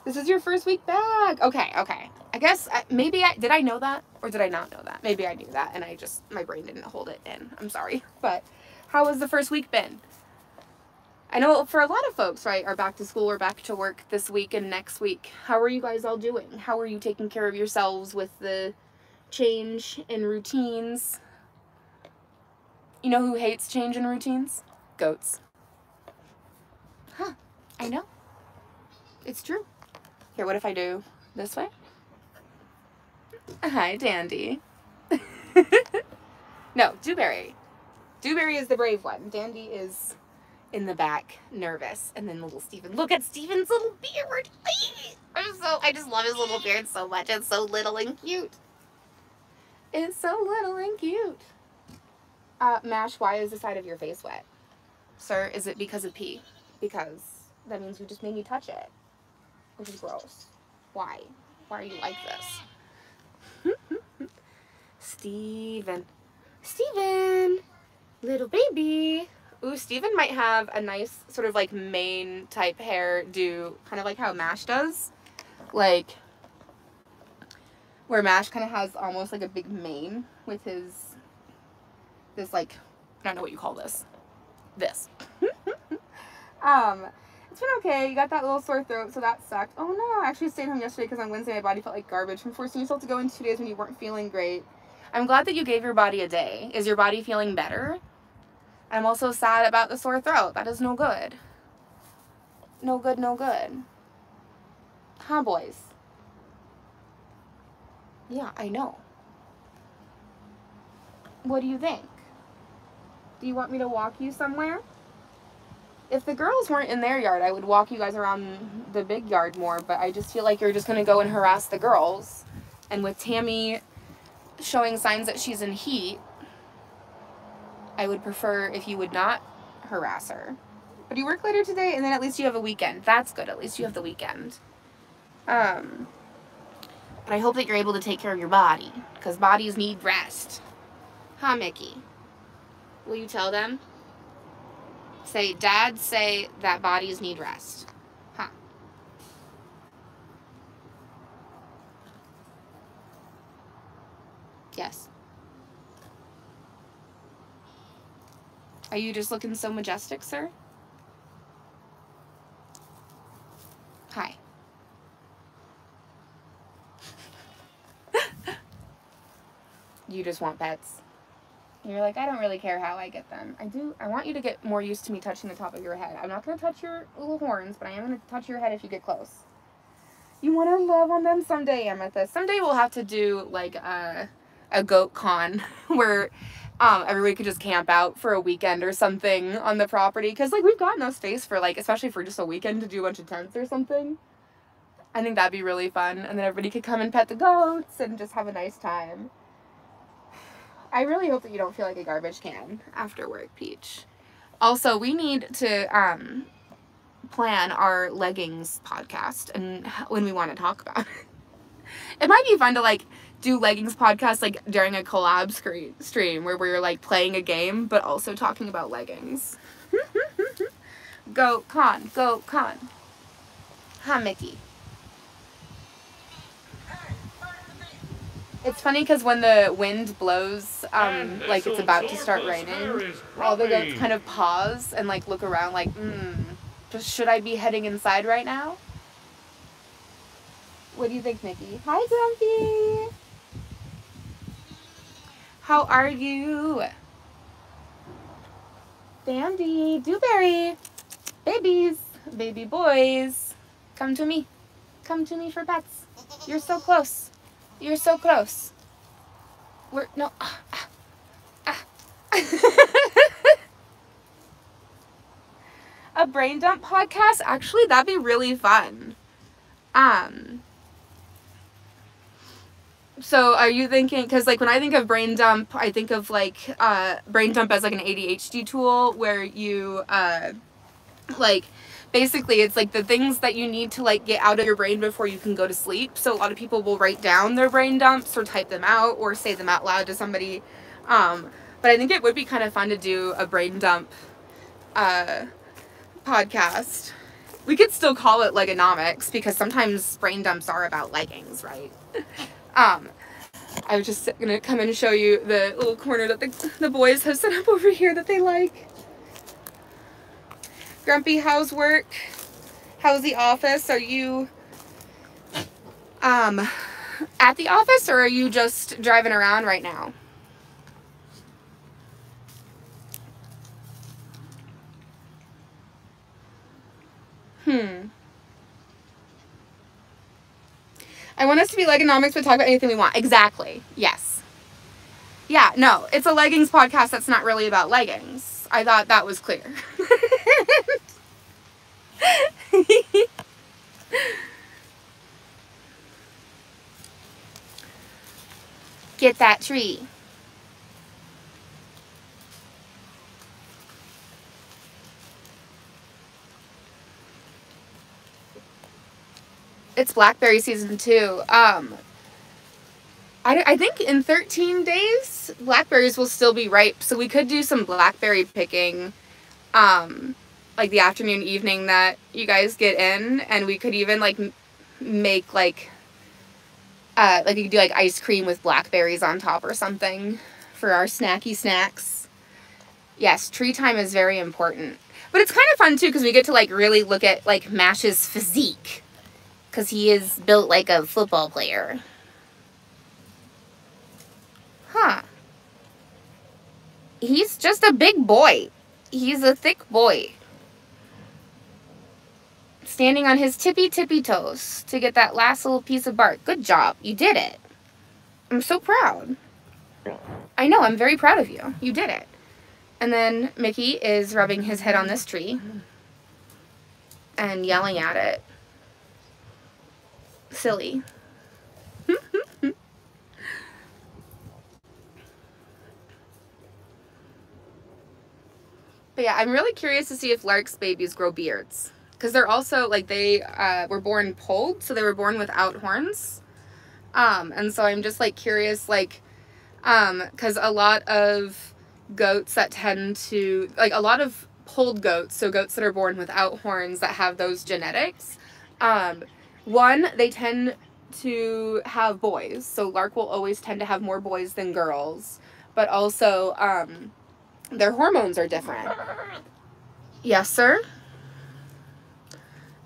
This is your first week back. Okay, okay. I guess maybe I did I know that or did I not know that? Maybe I knew that and I just my brain didn't hold it in. I'm sorry. But how has the first week been? I know for a lot of folks, right, are back to school or back to work this week and next week. How are you guys all doing? How are you taking care of yourselves with the change in routines? You know who hates change in routines? Goats. Huh. I know. It's true. Here, what if I do this way? Hi, Dandy. no, Dewberry. Dewberry is the brave one. Dandy is in the back, nervous. And then little Steven. Look at Steven's little beard. I'm so I just love his little beard so much. It's so little and cute. It's so little and cute. Uh, Mash, why is the side of your face wet? Sir, is it because of pee? Because that means you just made me touch it. Which is gross. Why? Why are you like this? Steven. Steven! Little baby. Ooh, Steven might have a nice sort of like mane type hair do kind of like how Mash does. like where Mash kind of has almost like a big mane with his this like I don't know what you call this. This. um, it's been okay. You got that little sore throat, so that sucked. Oh no, I actually stayed home yesterday because on Wednesday my body felt like garbage from forcing yourself to go in two days when you weren't feeling great. I'm glad that you gave your body a day. Is your body feeling better? I'm also sad about the sore throat. That is no good. No good, no good. Huh, boys? Yeah, I know. What do you think? Do you want me to walk you somewhere? If the girls weren't in their yard, I would walk you guys around the big yard more, but I just feel like you're just gonna go and harass the girls. And with Tammy showing signs that she's in heat, I would prefer if you would not harass her. But you work later today, and then at least you have a weekend. That's good. At least you have the weekend. Um, but I hope that you're able to take care of your body, because bodies need rest. Huh, Mickey? Will you tell them? Say, Dad, say that bodies need rest. Huh. Yes. Are you just looking so majestic, sir? Hi. you just want pets. You're like, I don't really care how I get them. I do. I want you to get more used to me touching the top of your head. I'm not going to touch your little horns, but I am going to touch your head if you get close. You want to love on them someday, Amethyst. Someday we'll have to do like a, a goat con where um, everybody could just camp out for a weekend or something on the property. Because like we've got no space for like, especially for just a weekend to do a bunch of tents or something. I think that'd be really fun. And then everybody could come and pet the goats and just have a nice time. I really hope that you don't feel like a garbage can after work, Peach. Also, we need to um, plan our leggings podcast and when we want to talk about it. It might be fun to like do leggings podcast like during a collab screen stream where we're like playing a game but also talking about leggings. go con, go con. Huh, Mickey. It's funny because when the wind blows, um, like it's about to start raining, all the goats kind of pause and like look around, like, hmm, just should I be heading inside right now? What do you think, Mickey? Hi, Grumpy. How are you? Dandy, Dewberry, babies, baby boys, come to me. Come to me for pets. You're so close. You're so close. We're no. Ah, ah, ah. a brain dump podcast. Actually, that'd be really fun. Um. So are you thinking? Because like when I think of brain dump, I think of like uh, brain dump as like an ADHD tool where you uh, like basically it's like the things that you need to like get out of your brain before you can go to sleep. So a lot of people will write down their brain dumps or type them out or say them out loud to somebody. Um, but i think it would be kind of fun to do a brain dump uh, podcast. We could still call it legonomics because sometimes brain dumps are about leggings right um, i was just gonna come and show you the little corner that the, the boys have set up over here that they like Grumpy, how's work? How's the office? Are you um at the office or are you just driving around right now? Hmm. I want us to be legonomics but talk about anything we want. Exactly. Yes. Yeah, no, it's a leggings podcast that's not really about leggings. I thought that was clear. Get that tree. It's blackberry season too. Um, I, I think in 13 days, blackberries will still be ripe. So we could do some blackberry picking, um, like the afternoon, evening that you guys get in. And we could even like make like uh, like you could do like ice cream with blackberries on top or something for our snacky snacks. Yes, tree time is very important. But it's kind of fun too because we get to like really look at like Mash's physique because he is built like a football player. Huh. He's just a big boy. He's a thick boy. Standing on his tippy tippy toes to get that last little piece of bark. Good job. You did it. I'm so proud. I know, I'm very proud of you. You did it. And then Mickey is rubbing his head on this tree and yelling at it. Silly. But yeah, I'm really curious to see if Lark's babies grow beards. Because they're also, like, they uh, were born polled, so they were born without horns. Um, and so I'm just, like, curious, like, um, because a lot of goats that tend to, like, a lot of polled goats, so goats that are born without horns that have those genetics, um, one, they tend to have boys. So Lark will always tend to have more boys than girls. But also, um, their hormones are different. Yes, sir.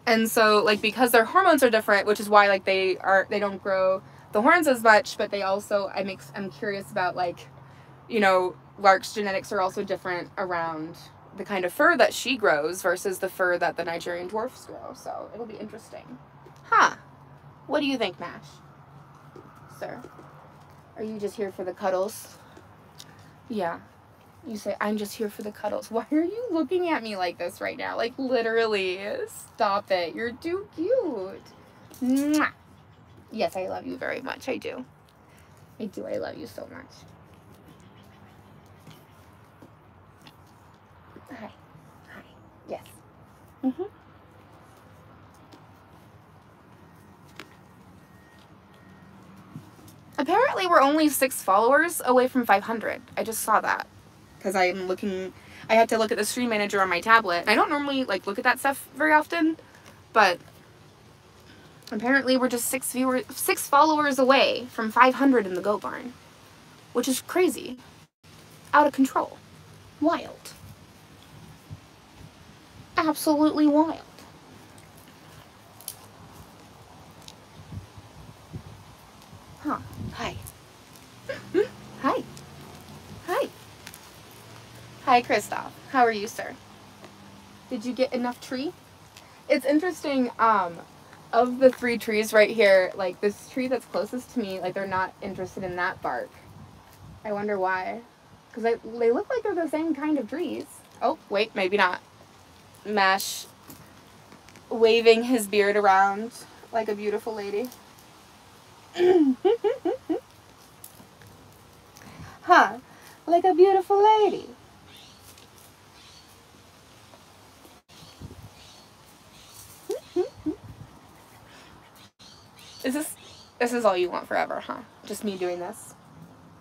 And so like because their hormones are different, which is why like they are they don't grow the horns as much, but they also I make I'm curious about like you know, Lark's genetics are also different around the kind of fur that she grows versus the fur that the Nigerian dwarfs grow. So it'll be interesting. Huh. What do you think, Mash? Sir? Are you just here for the cuddles? Yeah. You say, I'm just here for the cuddles. Why are you looking at me like this right now? Like, literally. Stop it. You're too cute. Mwah. Yes, I love you very much. I do. I do. I love you so much. Hi. Hi. Yes. Mm-hmm. Apparently, we're only six followers away from 500. I just saw that because I'm looking. I had to look at the stream manager on my tablet. I don't normally like look at that stuff very often, but apparently we're just six viewers, six followers away from 500 in the Goat Barn, which is crazy, out of control, wild, absolutely wild. Hi. Hi. Hi. Hi, Kristoff. How are you, sir? Did you get enough tree? It's interesting, um, of the three trees right here, like this tree that's closest to me, like they're not interested in that bark. I wonder why. Because they, they look like they're the same kind of trees. Oh, wait, maybe not. Mash waving his beard around like a beautiful lady. huh, like a beautiful lady. Is this this is all you want forever, huh? Just me doing this?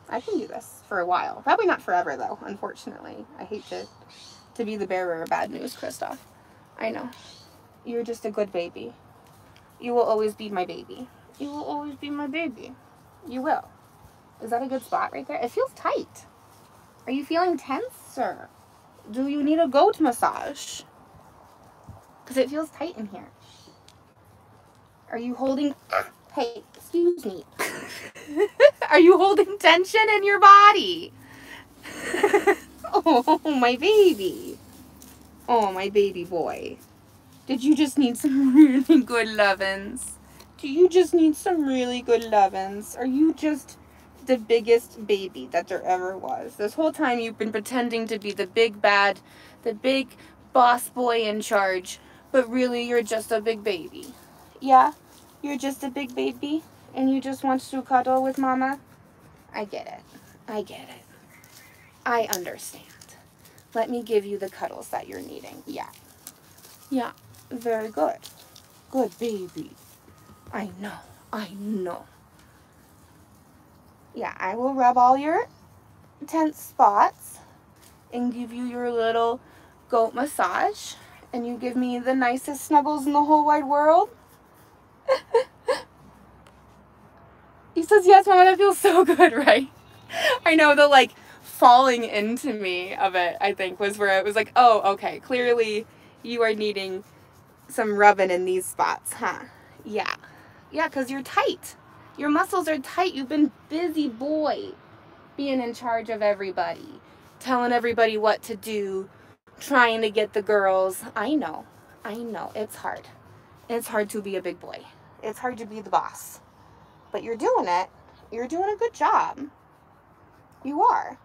I can do this for a while. Probably not forever though, unfortunately. I hate to to be the bearer of bad news, Kristoff. I know. You're just a good baby. You will always be my baby. You will always be my baby. You will. Is that a good spot right there? It feels tight. Are you feeling tense, sir? Do you need a goat massage? Because it feels tight in here. Are you holding... Hey, excuse me. Are you holding tension in your body? oh, my baby. Oh, my baby boy. Did you just need some really good lovin's? Do you just need some really good lovin's? Are you just the biggest baby that there ever was? This whole time you've been pretending to be the big bad, the big boss boy in charge, but really you're just a big baby. Yeah? You're just a big baby and you just want to cuddle with mama? I get it. I get it. I understand. Let me give you the cuddles that you're needing. Yeah. Yeah. Very good. Good baby. I know. I know. Yeah, I will rub all your tense spots and give you your little goat massage. And you give me the nicest snuggles in the whole wide world. he says, yes, mama, that feels so good, right? I know the like falling into me of it, I think, was where it was like, oh, okay, clearly you are needing some rubbing in these spots, huh? Yeah. Yeah, because you're tight. Your muscles are tight. You've been busy boy being in charge of everybody, telling everybody what to do, trying to get the girls. I know. I know. It's hard. It's hard to be a big boy. It's hard to be the boss. But you're doing it. You're doing a good job. You are.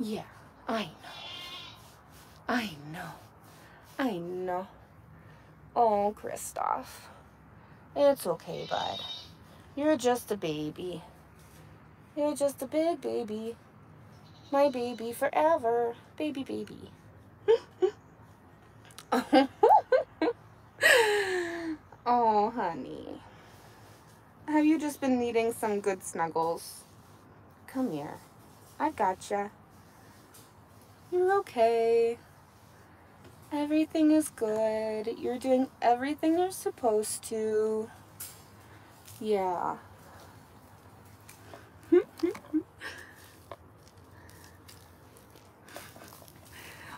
Yeah, I know. I know. I know. Oh, Kristoff. It's okay, bud. You're just a baby. You're just a big baby. My baby forever. Baby, baby. oh, honey. Have you just been needing some good snuggles? Come here. I gotcha. You're okay. Everything is good. You're doing everything you're supposed to. Yeah.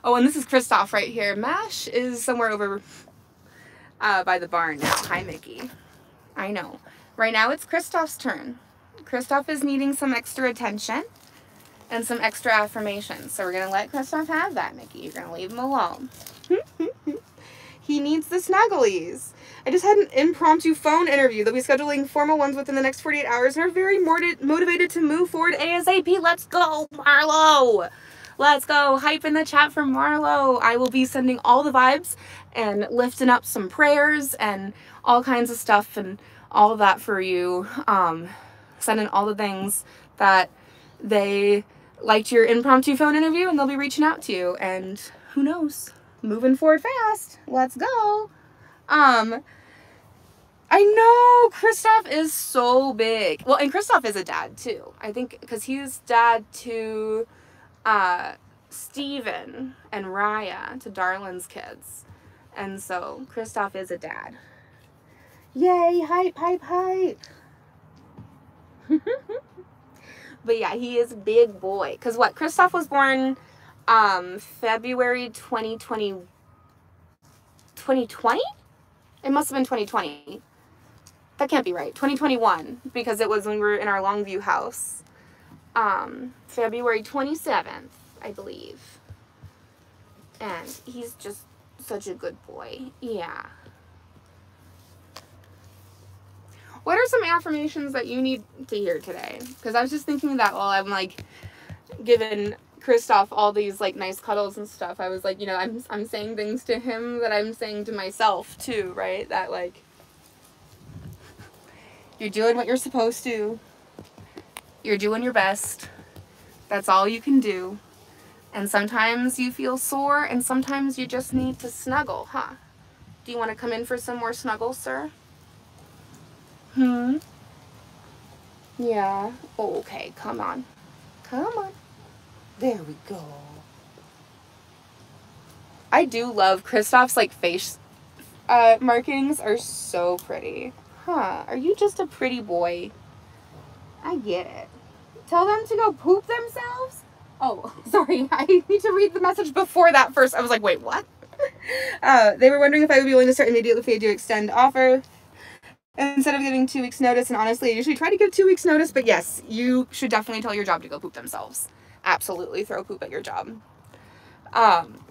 oh, and this is Kristoff right here. Mash is somewhere over uh, by the barn now. Hi, Mickey. I know. Right now it's Kristoff's turn. Kristoff is needing some extra attention and some extra affirmations. So we're going to let Kristoff have that, Mickey. You're going to leave him alone. he needs the snugglies. I just had an impromptu phone interview. They'll be scheduling formal ones within the next 48 hours and are very motivated to move forward ASAP. Let's go, Marlo! Let's go. Hype in the chat for Marlo. I will be sending all the vibes and lifting up some prayers and all kinds of stuff and all of that for you. Um, sending all the things that they liked your impromptu phone interview and they'll be reaching out to you. And who knows? Moving forward fast. Let's go. Um, I know Kristoff is so big. Well, and Kristoff is a dad too. I think because he's dad to uh, Steven and Raya, to Darlin's kids. And so Kristoff is a dad. Yay, hype, hype, hype. but yeah, he is big boy. Because what? Kristoff was born um, February 2020. 2020? It must have been 2020. That can't be right. 2021, because it was when we were in our Longview house. Um, February 27th, I believe. And he's just such a good boy. Yeah. What are some affirmations that you need to hear today? Because I was just thinking that while I'm like giving Kristoff all these like nice cuddles and stuff, I was like, you know, I'm I'm saying things to him that I'm saying to myself too, right? That like you're doing what you're supposed to. You're doing your best. That's all you can do. And sometimes you feel sore and sometimes you just need to snuggle, huh? Do you want to come in for some more snuggles, sir? Hmm? Yeah. okay, come on. Come on. There we go. I do love Kristoff's like face uh, markings are so pretty. Huh, are you just a pretty boy? I get it. Tell them to go poop themselves? Oh, sorry. I need to read the message before that first. I was like, wait, what? Uh, they were wondering if I would be willing to start immediately if they do extend offer. Instead of giving two weeks notice, and honestly, I usually try to give two weeks notice, but yes, you should definitely tell your job to go poop themselves absolutely throw poop at your job. Um,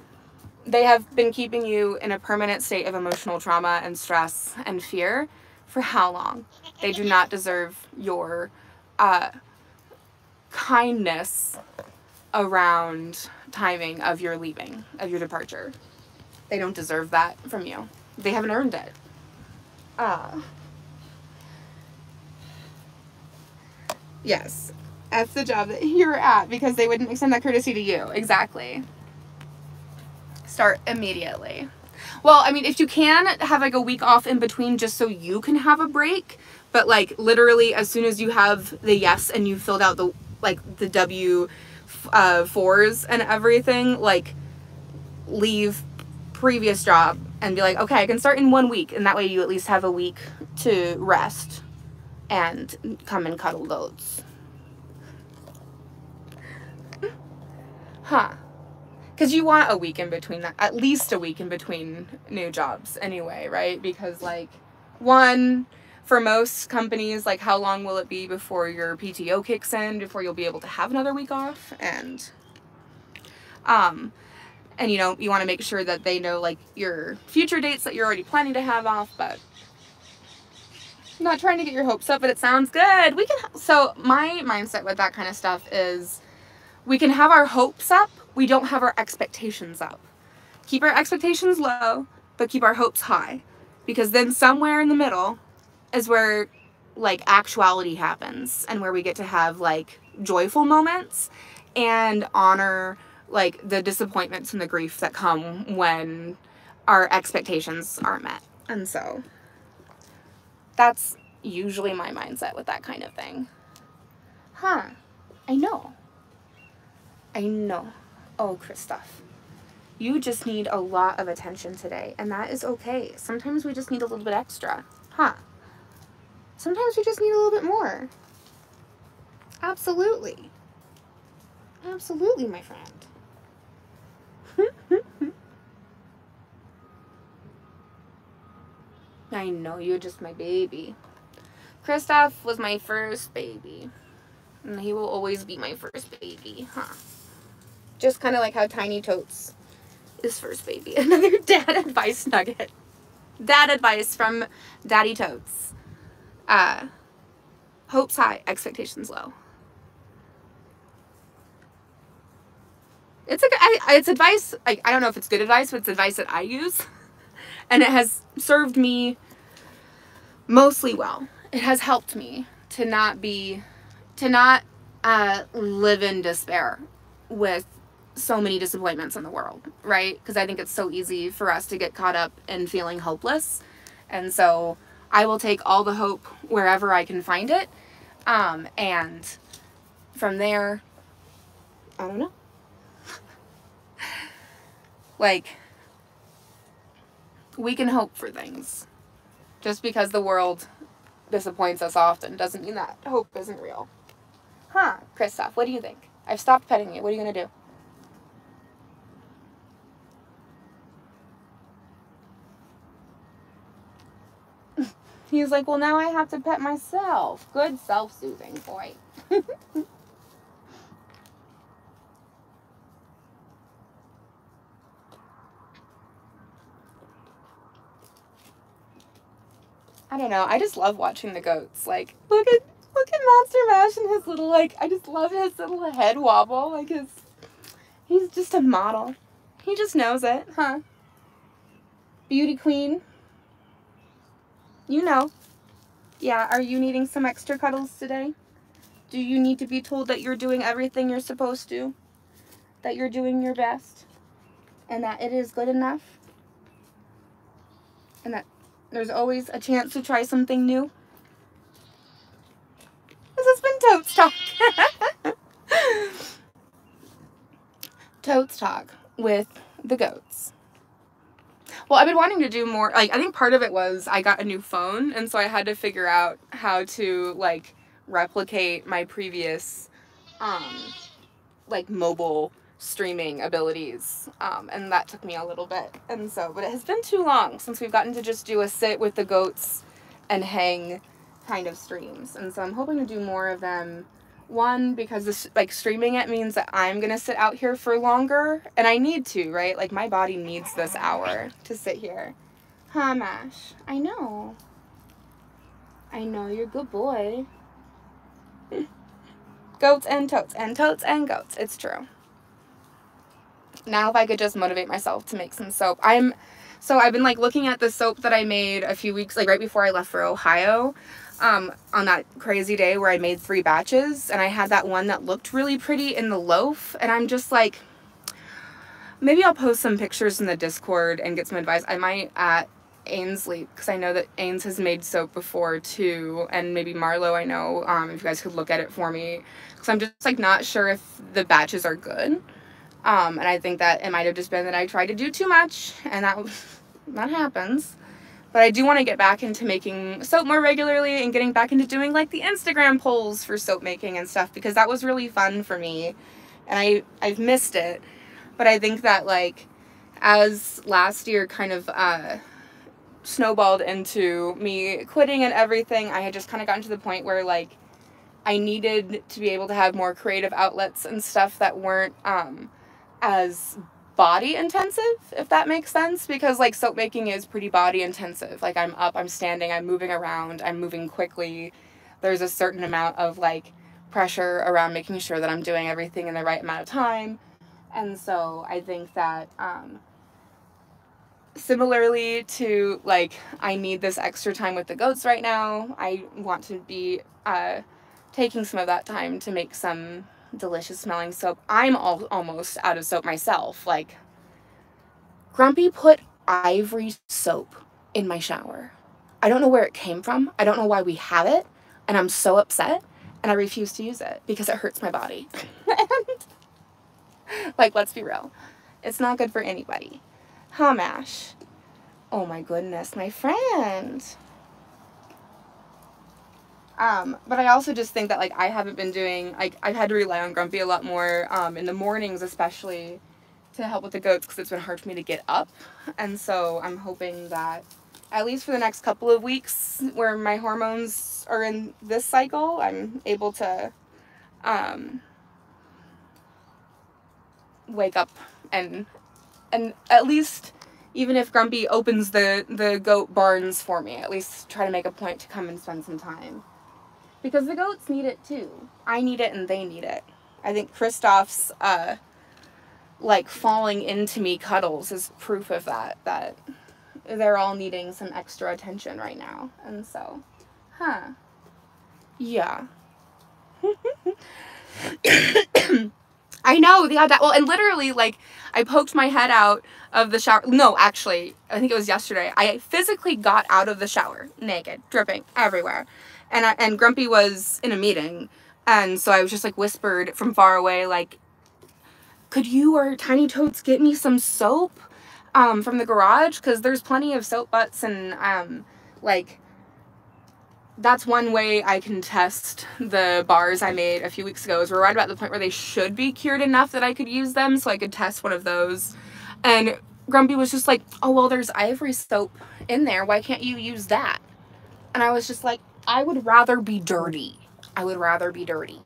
they have been keeping you in a permanent state of emotional trauma and stress and fear for how long? They do not deserve your uh, kindness around timing of your leaving, of your departure. They don't deserve that from you. They haven't earned it. Uh, yes. That's the job that you're at because they wouldn't extend that courtesy to you. Exactly. Start immediately. Well, I mean, if you can have like a week off in between just so you can have a break, but like literally as soon as you have the yes and you filled out the like the W uh, fours and everything, like leave previous job and be like, okay, I can start in one week, and that way you at least have a week to rest and come and cuddle goats. Huh. Because you want a week in between that, at least a week in between new jobs anyway, right? Because, like, one, for most companies, like, how long will it be before your PTO kicks in, before you'll be able to have another week off? And, um, and you know, you want to make sure that they know, like, your future dates that you're already planning to have off, but not trying to get your hopes up, but it sounds good. We can, so my mindset with that kind of stuff is we can have our hopes up, we don't have our expectations up. Keep our expectations low, but keep our hopes high. Because then somewhere in the middle is where like actuality happens and where we get to have like joyful moments and honor like the disappointments and the grief that come when our expectations aren't met. And so that's usually my mindset with that kind of thing. Huh. I know. I know. Oh, Kristoff. You just need a lot of attention today, and that is okay. Sometimes we just need a little bit extra. Huh. Sometimes we just need a little bit more. Absolutely. Absolutely, my friend. I know, you're just my baby. Kristoff was my first baby. And he will always be my first baby, huh? Just kind of like how Tiny Totes is first baby. Another dad advice nugget. Dad advice from Daddy Totes. Uh, hopes high, expectations low. It's a, I, it's advice, like, I don't know if it's good advice, but it's advice that I use. And it has served me mostly well. It has helped me to not be, to not uh, live in despair with so many disappointments in the world, right? Because I think it's so easy for us to get caught up in feeling hopeless. And so I will take all the hope wherever I can find it. Um, and from there, I don't know. like, we can hope for things. Just because the world disappoints us often doesn't mean that hope isn't real. Huh, Kristoff, what do you think? I've stopped petting you. What are you going to do? He's like, well, now I have to pet myself. Good self soothing boy. I don't know. I just love watching the goats. Like, look at look at Monster Mash and his little like. I just love his little head wobble. Like his, he's just a model. He just knows it, huh? Beauty queen. You know. Yeah, are you needing some extra cuddles today? Do you need to be told that you're doing everything you're supposed to? That you're doing your best? And that it is good enough? And that there's always a chance to try something new? This has been Totes Talk. Totes Talk with the goats. Well, I've been wanting to do more. Like, I think part of it was I got a new phone, and so I had to figure out how to like replicate my previous, um, like mobile streaming abilities, um, and that took me a little bit. And so, but it has been too long since we've gotten to just do a sit with the goats and hang kind of streams, and so I'm hoping to do more of them one, because this like streaming it means that I'm gonna sit out here for longer, and I need to, right? Like my body needs this hour to sit here. Huh, Mash? I know. I know you're a good boy. goats and totes, and totes and goats. It's true. Now if I could just motivate myself to make some soap. I'm so I've been like looking at the soap that I made a few weeks like right before I left for Ohio um, on that crazy day where I made three batches and I had that one that looked really pretty in the loaf and I'm just like maybe I'll post some pictures in the discord and get some advice I might at Ainsley because I know that Ains has made soap before too and maybe Marlo I know um, if you guys could look at it for me because I'm just like not sure if the batches are good um, and I think that it might have just been that I tried to do too much and that that happens. But I do want to get back into making soap more regularly and getting back into doing like the Instagram polls for soap making and stuff because that was really fun for me. And I I've missed it. But I think that like as last year kind of uh snowballed into me quitting and everything, I had just kind of gotten to the point where like I needed to be able to have more creative outlets and stuff that weren't um as body intensive, if that makes sense, because like soap making is pretty body intensive. Like I'm up, I'm standing, I'm moving around, I'm moving quickly. There's a certain amount of like pressure around making sure that I'm doing everything in the right amount of time. And so I think that um, similarly to like I need this extra time with the goats right now, I want to be uh, taking some of that time to make some delicious smelling soap. I'm all, almost out of soap myself. Like, Grumpy put ivory soap in my shower. I don't know where it came from. I don't know why we have it. And I'm so upset. And I refuse to use it because it hurts my body. and, like, let's be real. It's not good for anybody. Huh, Mash? Oh my goodness, my friend. Um, but I also just think that like I haven't been doing like I've had to rely on Grumpy a lot more um, in the mornings especially to help with the goats because it's been hard for me to get up, and so I'm hoping that at least for the next couple of weeks where my hormones are in this cycle, I'm able to um, wake up and and at least even if Grumpy opens the the goat barns for me, at least try to make a point to come and spend some time. Because the goats need it too. I need it and they need it. I think Kristoff's uh like falling into me cuddles is proof of that that they're all needing some extra attention right now. And so, huh. Yeah. I know, yeah, that well and literally like I poked my head out of the shower. No, actually, I think it was yesterday. I physically got out of the shower naked, dripping everywhere and I, and Grumpy was in a meeting, and so I was just like whispered from far away, like, "Could you or Tiny Totes get me some soap um, from the garage? Because there's plenty of soap butts and um, like." That's one way I can test the bars I made a few weeks ago. Is we're right about the point where they should be cured enough that I could use them, so I could test one of those. And Grumpy was just like, "Oh well, there's ivory soap in there. Why can't you use that?" And I was just like, I would rather be dirty. I would rather be dirty.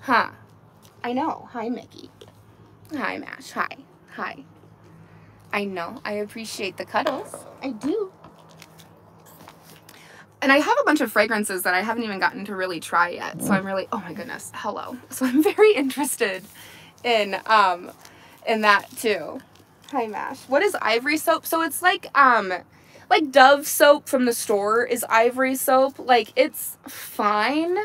Huh. I know. Hi, Mickey. Hi, Mash. Hi. Hi. I know. I appreciate the cuddles. I do. And I have a bunch of fragrances that I haven't even gotten to really try yet. So I'm really, oh my goodness, hello. So I'm very interested in um in that too. Hi Mash. What is ivory soap? So it's like um like Dove soap from the store is ivory soap. Like it's fine.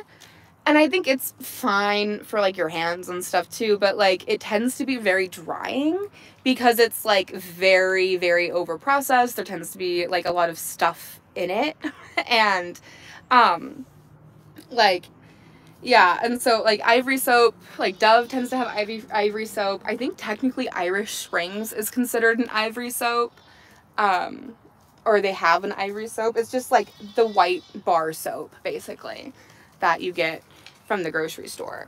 And I think it's fine for like your hands and stuff too, but like it tends to be very drying because it's like very, very over processed. There tends to be like a lot of stuff in it. and um like yeah, and so like ivory soap, like Dove tends to have ivory ivory soap. I think technically Irish Springs is considered an ivory soap. Um or they have an ivory soap. It's just like the white bar soap, basically, that you get from the grocery store.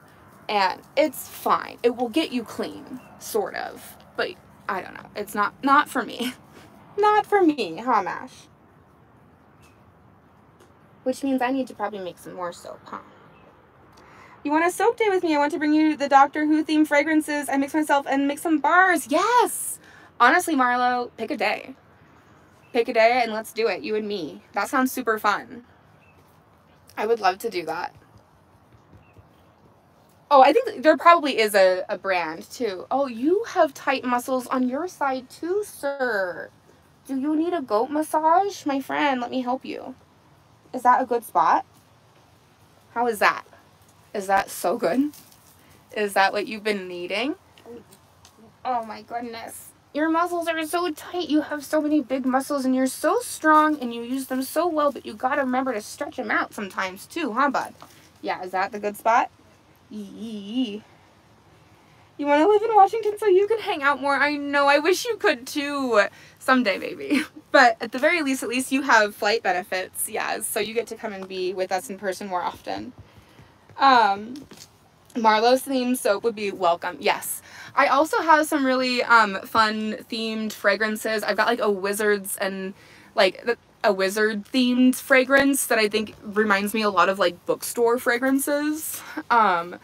And it's fine. It will get you clean, sort of. But I don't know. It's not not for me. not for me, huh, Mash? Which means I need to probably make some more soap, huh? You want a soap day with me? I want to bring you the Doctor Who themed fragrances. I mix myself and make some bars. Yes! Honestly, Marlo, pick a day. Pick a day and let's do it, you and me. That sounds super fun. I would love to do that. Oh, I think there probably is a, a brand too. Oh, you have tight muscles on your side too, sir. Do you need a goat massage? My friend, let me help you. Is that a good spot? How is that? Is that so good? Is that what you've been needing? Oh my goodness. Your muscles are so tight. You have so many big muscles and you're so strong and you use them so well, but you gotta remember to stretch them out sometimes too, huh, bud? Yeah, is that the good spot? Yee. You want to live in Washington so you can hang out more? I know. I wish you could too. Someday, maybe. But at the very least, at least you have flight benefits. Yeah, so you get to come and be with us in person more often. Um, Marlo's themed soap would be welcome. Yes. I also have some really um, fun themed fragrances. I've got like a wizards and like a wizard themed fragrance that I think reminds me a lot of like bookstore fragrances. Um,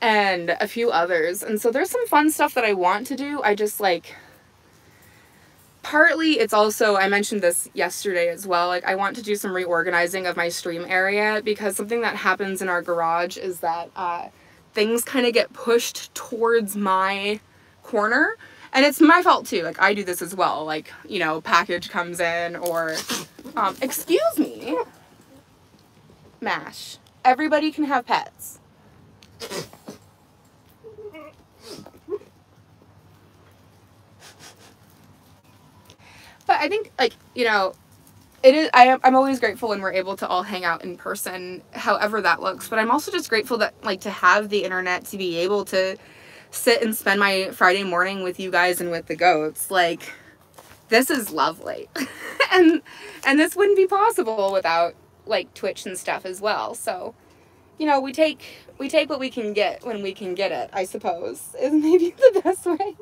and a few others. And so there's some fun stuff that I want to do. I just like partly it's also I mentioned this yesterday as well. Like I want to do some reorganizing of my stream area because something that happens in our garage is that uh, things kind of get pushed towards my corner. And it's my fault too like i do this as well like you know package comes in or um, excuse me. Mash. Everybody can have pets. But i think like you know it is I am, I'm always grateful when we're able to all hang out in person however that looks but I'm also just grateful that like to have the internet to be able to sit and spend my Friday morning with you guys and with the goats like this is lovely. And and this wouldn't be possible without like Twitch and stuff as well so you know we take we take what we can get when we can get it I suppose is maybe the best way.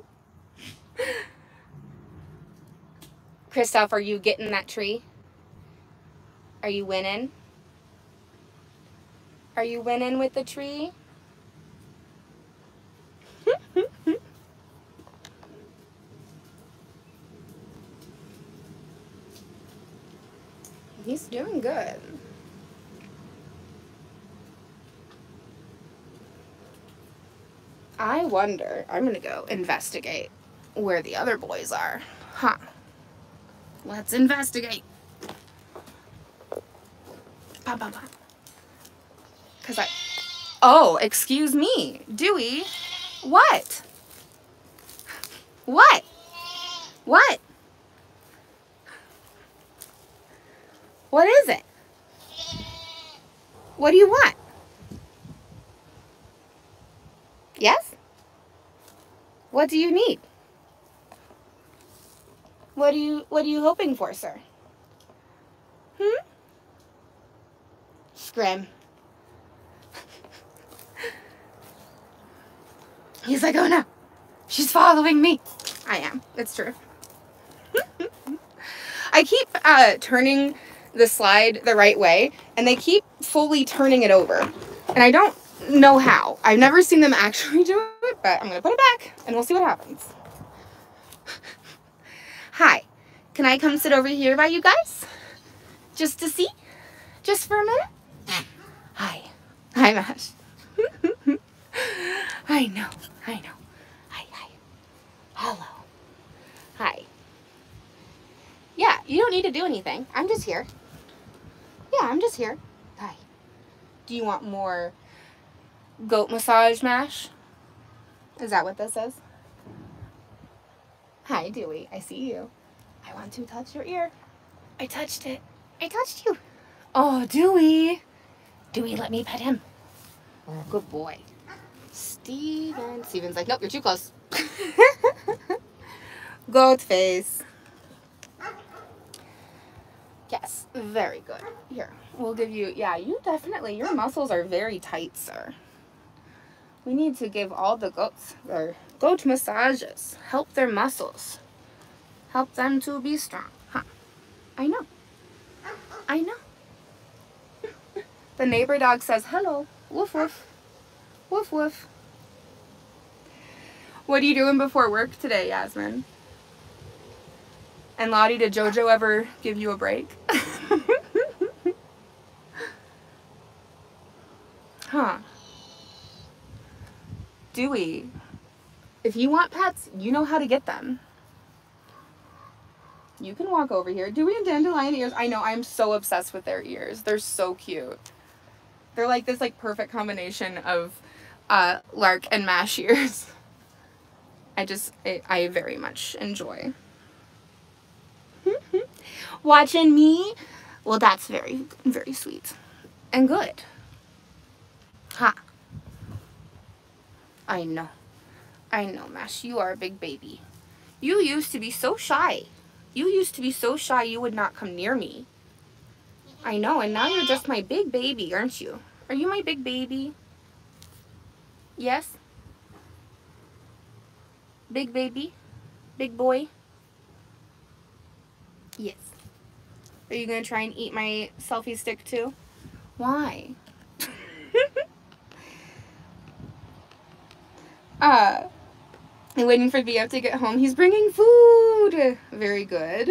Kristoff are you getting that tree are you winning? Are you winning with the tree? He's doing good. I wonder, I'm gonna go investigate where the other boys are. Huh. Let's investigate. Because I... Oh, excuse me. Dewey. What? What? What? What is it? What do you want? Yes? What do you need? What do you what are you hoping for, sir? Hmm? Scrim. He's like, oh no, she's following me. I am. It's true. I keep uh, turning the slide the right way, and they keep fully turning it over. And I don't know how. I've never seen them actually do it, but I'm to put it back, and we'll see what happens. Hi. Can I come sit over here by you guys? Just to see? Just for a minute? Hi. Hi, Mash. I know. I know. Hi, hi. Hello. Hi. Yeah, you don't need to do anything. I'm just here. Yeah, I'm just here. Hi. Do you want more goat massage mash? Is that what this is? Hi, Dewey. I see you. I want to touch your ear. I touched it. I touched you. Oh, Dewey. Dewey, let me pet him. Oh, good boy. Steven. Steven's like, nope, you're too close. Goat face. Yes, very good. Here, we'll give you, yeah, you definitely, your muscles are very tight, sir. We need to give all the goats their goat massages. Help their muscles. Help them to be strong. Huh. I know. I know. The neighbor dog says, hello. Woof, woof. Woof, woof. What are you doing before work today, Yasmin? And Lottie, did Jojo ever give you a break? huh. Dewey, if you want pets, you know how to get them. You can walk over here. Dewey and Dandelion ears. I know, I'm so obsessed with their ears. They're so cute. They're like this like perfect combination of uh, lark and mash ears. I just, I, I very much enjoy. Watching me? Well, that's very, very sweet. And good. Ha. I know. I know, Mash, you are a big baby. You used to be so shy. You used to be so shy you would not come near me. I know, and now you're just my big baby, aren't you? Are you my big baby? Yes? Big baby? Big boy? Yes. Are you gonna try and eat my selfie stick too? Why? uh, I'm waiting for BF to get home. He's bringing food. Very good.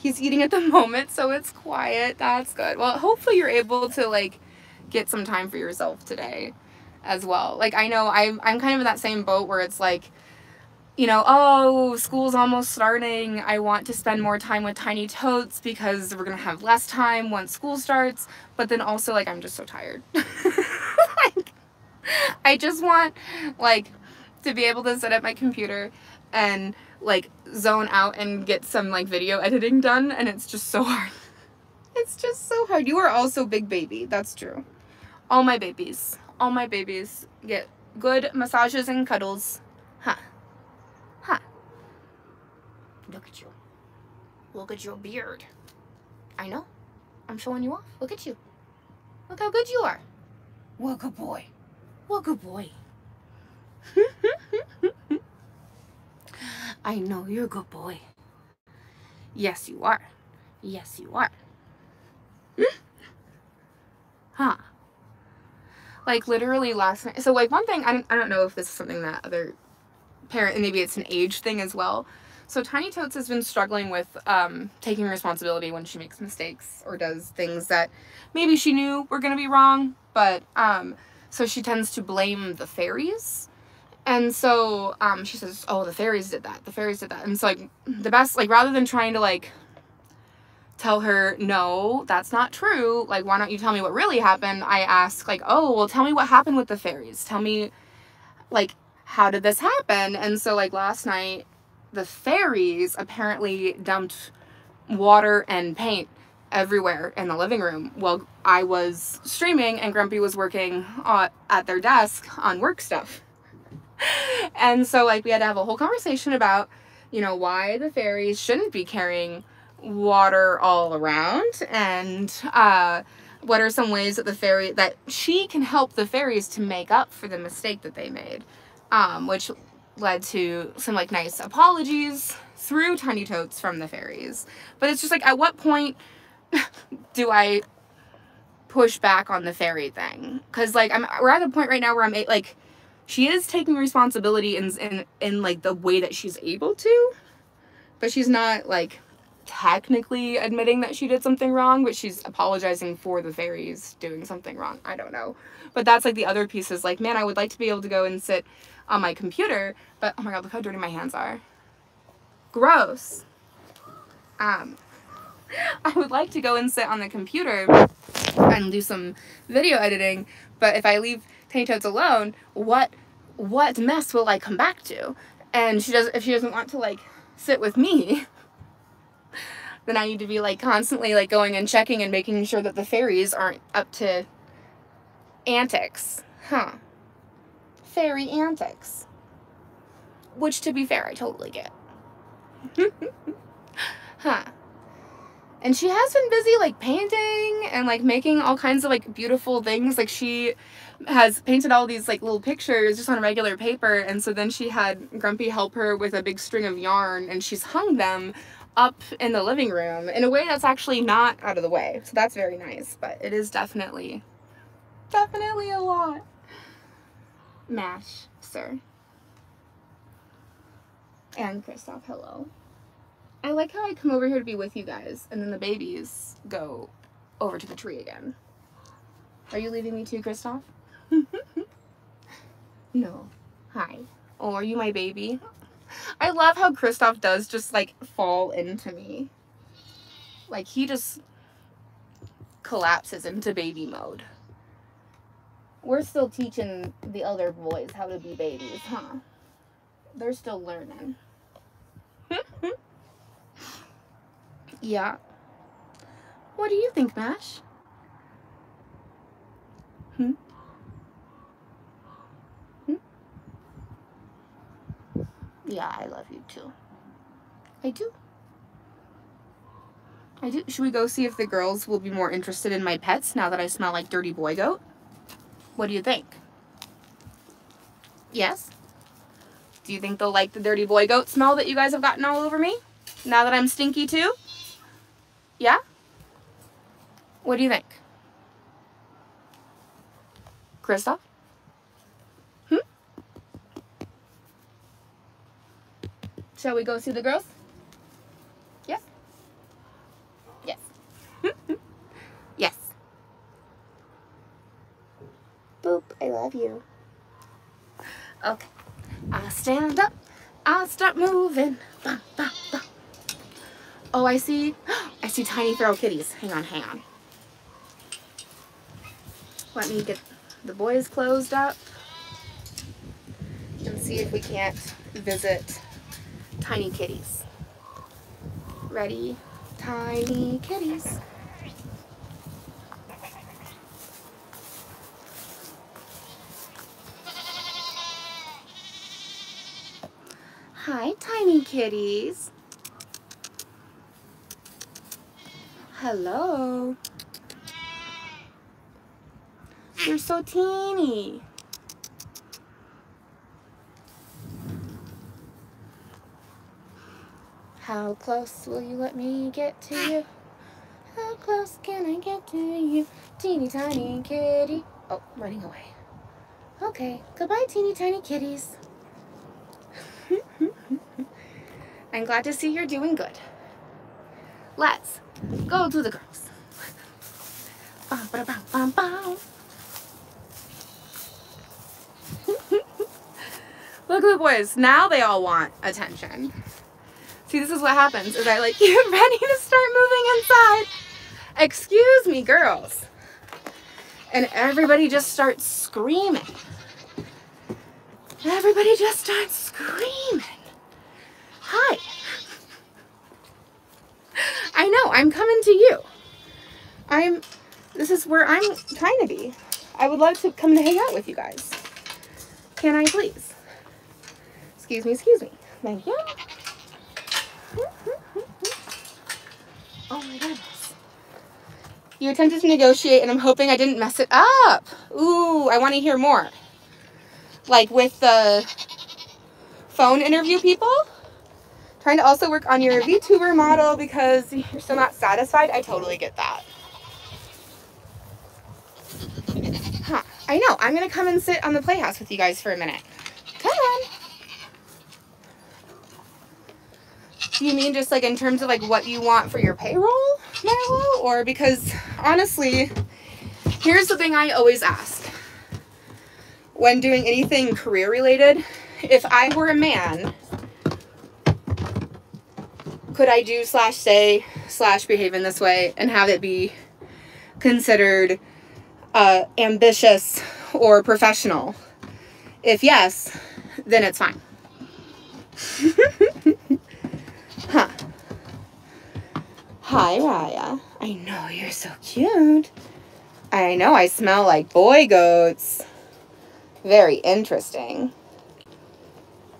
He's eating at the moment, so it's quiet. That's good. Well, hopefully you're able to like get some time for yourself today as well. Like I know I'm I'm kind of in that same boat where it's like you know, oh, school's almost starting. I want to spend more time with Tiny Totes because we're going to have less time once school starts. But then also, like, I'm just so tired. like, I just want, like, to be able to sit at my computer and, like, zone out and get some, like, video editing done. And it's just so hard. It's just so hard. You are also big baby. That's true. All my babies, all my babies get good massages and cuddles. Huh. Huh. Look at you. Look at your beard. I know. I'm showing you off. Look at you. Look how good you are. What a good boy. What a good boy. I know you're a good boy. Yes, you are. Yes, you are. huh. Like literally last night. So like one thing, I don't, I don't know if this is something that other parent, and maybe it's an age thing as well. So Tiny Totes has been struggling with um, taking responsibility when she makes mistakes or does things that maybe she knew were going to be wrong, but um, so she tends to blame the fairies. And so um, she says, "Oh, the fairies did that. The fairies did that." And so like the best, like rather than trying to like tell her, "No, that's not true. Like, why don't you tell me what really happened?" I ask, like, "Oh, well, tell me what happened with the fairies. Tell me, like, how did this happen?" And so like last night, the fairies apparently dumped water and paint everywhere in the living room while I was streaming and Grumpy was working at their desk on work stuff. and so like we had to have a whole conversation about, you know, why the fairies shouldn't be carrying water all around and uh what are some ways that the fairy that she can help the fairies to make up for the mistake that they made. Um, which led to some like nice apologies through Tiny Totes from the fairies. But it's just like at what point do I push back on the fairy thing? Cuz like I'm we're at a point right now where I'm like she is taking responsibility in in in like the way that she's able to, but she's not like technically admitting that she did something wrong, but she's apologizing for the fairies doing something wrong. I don't know. But that's like the other piece is like, man, I would like to be able to go and sit on my computer, but oh my god, look how dirty my hands are. Gross. Um, I would like to go and sit on the computer and do some video editing, but if I leave Totes alone, what what mess will I come back to? And she does if she doesn't want to like sit with me, then I need to be like constantly like going and checking and making sure that the fairies aren't up to antics. Huh. Fairy antics. Which to be fair, I totally get. huh. And she has been busy like painting and like making all kinds of like beautiful things. Like she has painted all these like little pictures just on regular paper and so then she had Grumpy help her with a big string of yarn and she's hung them up in the living room in a way that's actually not out of the way. So that's very nice, but it is definitely definitely a lot. Mash, sir. And Kristoff, hello. I like how I come over here to be with you guys, and then the babies go over to the tree again. Are you leaving me too, Kristoff? no. Hi. Oh, are you my baby? I love how Kristoff does just like fall into me. Like he just collapses into baby mode. We're still teaching the other boys how to be babies, huh? They're still learning. yeah. What do you think, Mash? Hmm? Yeah, I love you too. I do. I do. Should we go see if the girls will be more interested in my pets now that I smell like dirty boy goat? What do you think? Yes? Do you think they'll like the dirty boy goat smell that you guys have gotten all over me? Now that I'm stinky too? Yeah? What do you think? Kristoff? Shall we go see the girls? Yes? Yes. yes. Boop, I love you. Okay. I'll stand up. I'll start moving. Bum, bum, bum. Oh, I see. I see tiny feral kitties. Hang on, hang on. Let me get the boys closed up and see if we can't visit tiny kitties. Ready? Tiny kitties. Hi, tiny kitties. Hello. You're so teeny. How close will you let me get to you? How close can I get to you? Teeny tiny kitty. Oh, running away. Okay, goodbye, teeny tiny kitties. I'm glad to see you're doing good. Let's go to the girls. Bum, ba, bum, bum, bum. Look at the boys. Now they all want attention. See, this is what happens is I like get ready to start moving inside. Excuse me, girls. And everybody just starts screaming. Everybody just starts screaming. Hi. I know, I'm coming to you. I'm, this is where I'm trying to be. I would love to come and hang out with you guys. Can I please? Excuse me, excuse me. Thank you. Oh my goodness. You attempted to negotiate and I'm hoping I didn't mess it up. Ooh, I want to hear more. Like with the phone interview people? Trying to also work on your VTuber model because you're still not satisfied. I totally get that. Huh. I know. I'm going to come and sit on the playhouse with you guys for a minute. Come on. Do you mean just like in terms of like what you want for your payroll? Or because honestly, here's the thing I always ask when doing anything career related. If I were a man, could I do slash say slash behave in this way and have it be considered uh, ambitious or professional? If yes, then it's fine. huh. Hi, Raya. I know you're so cute. I know I smell like boy goats. Very interesting.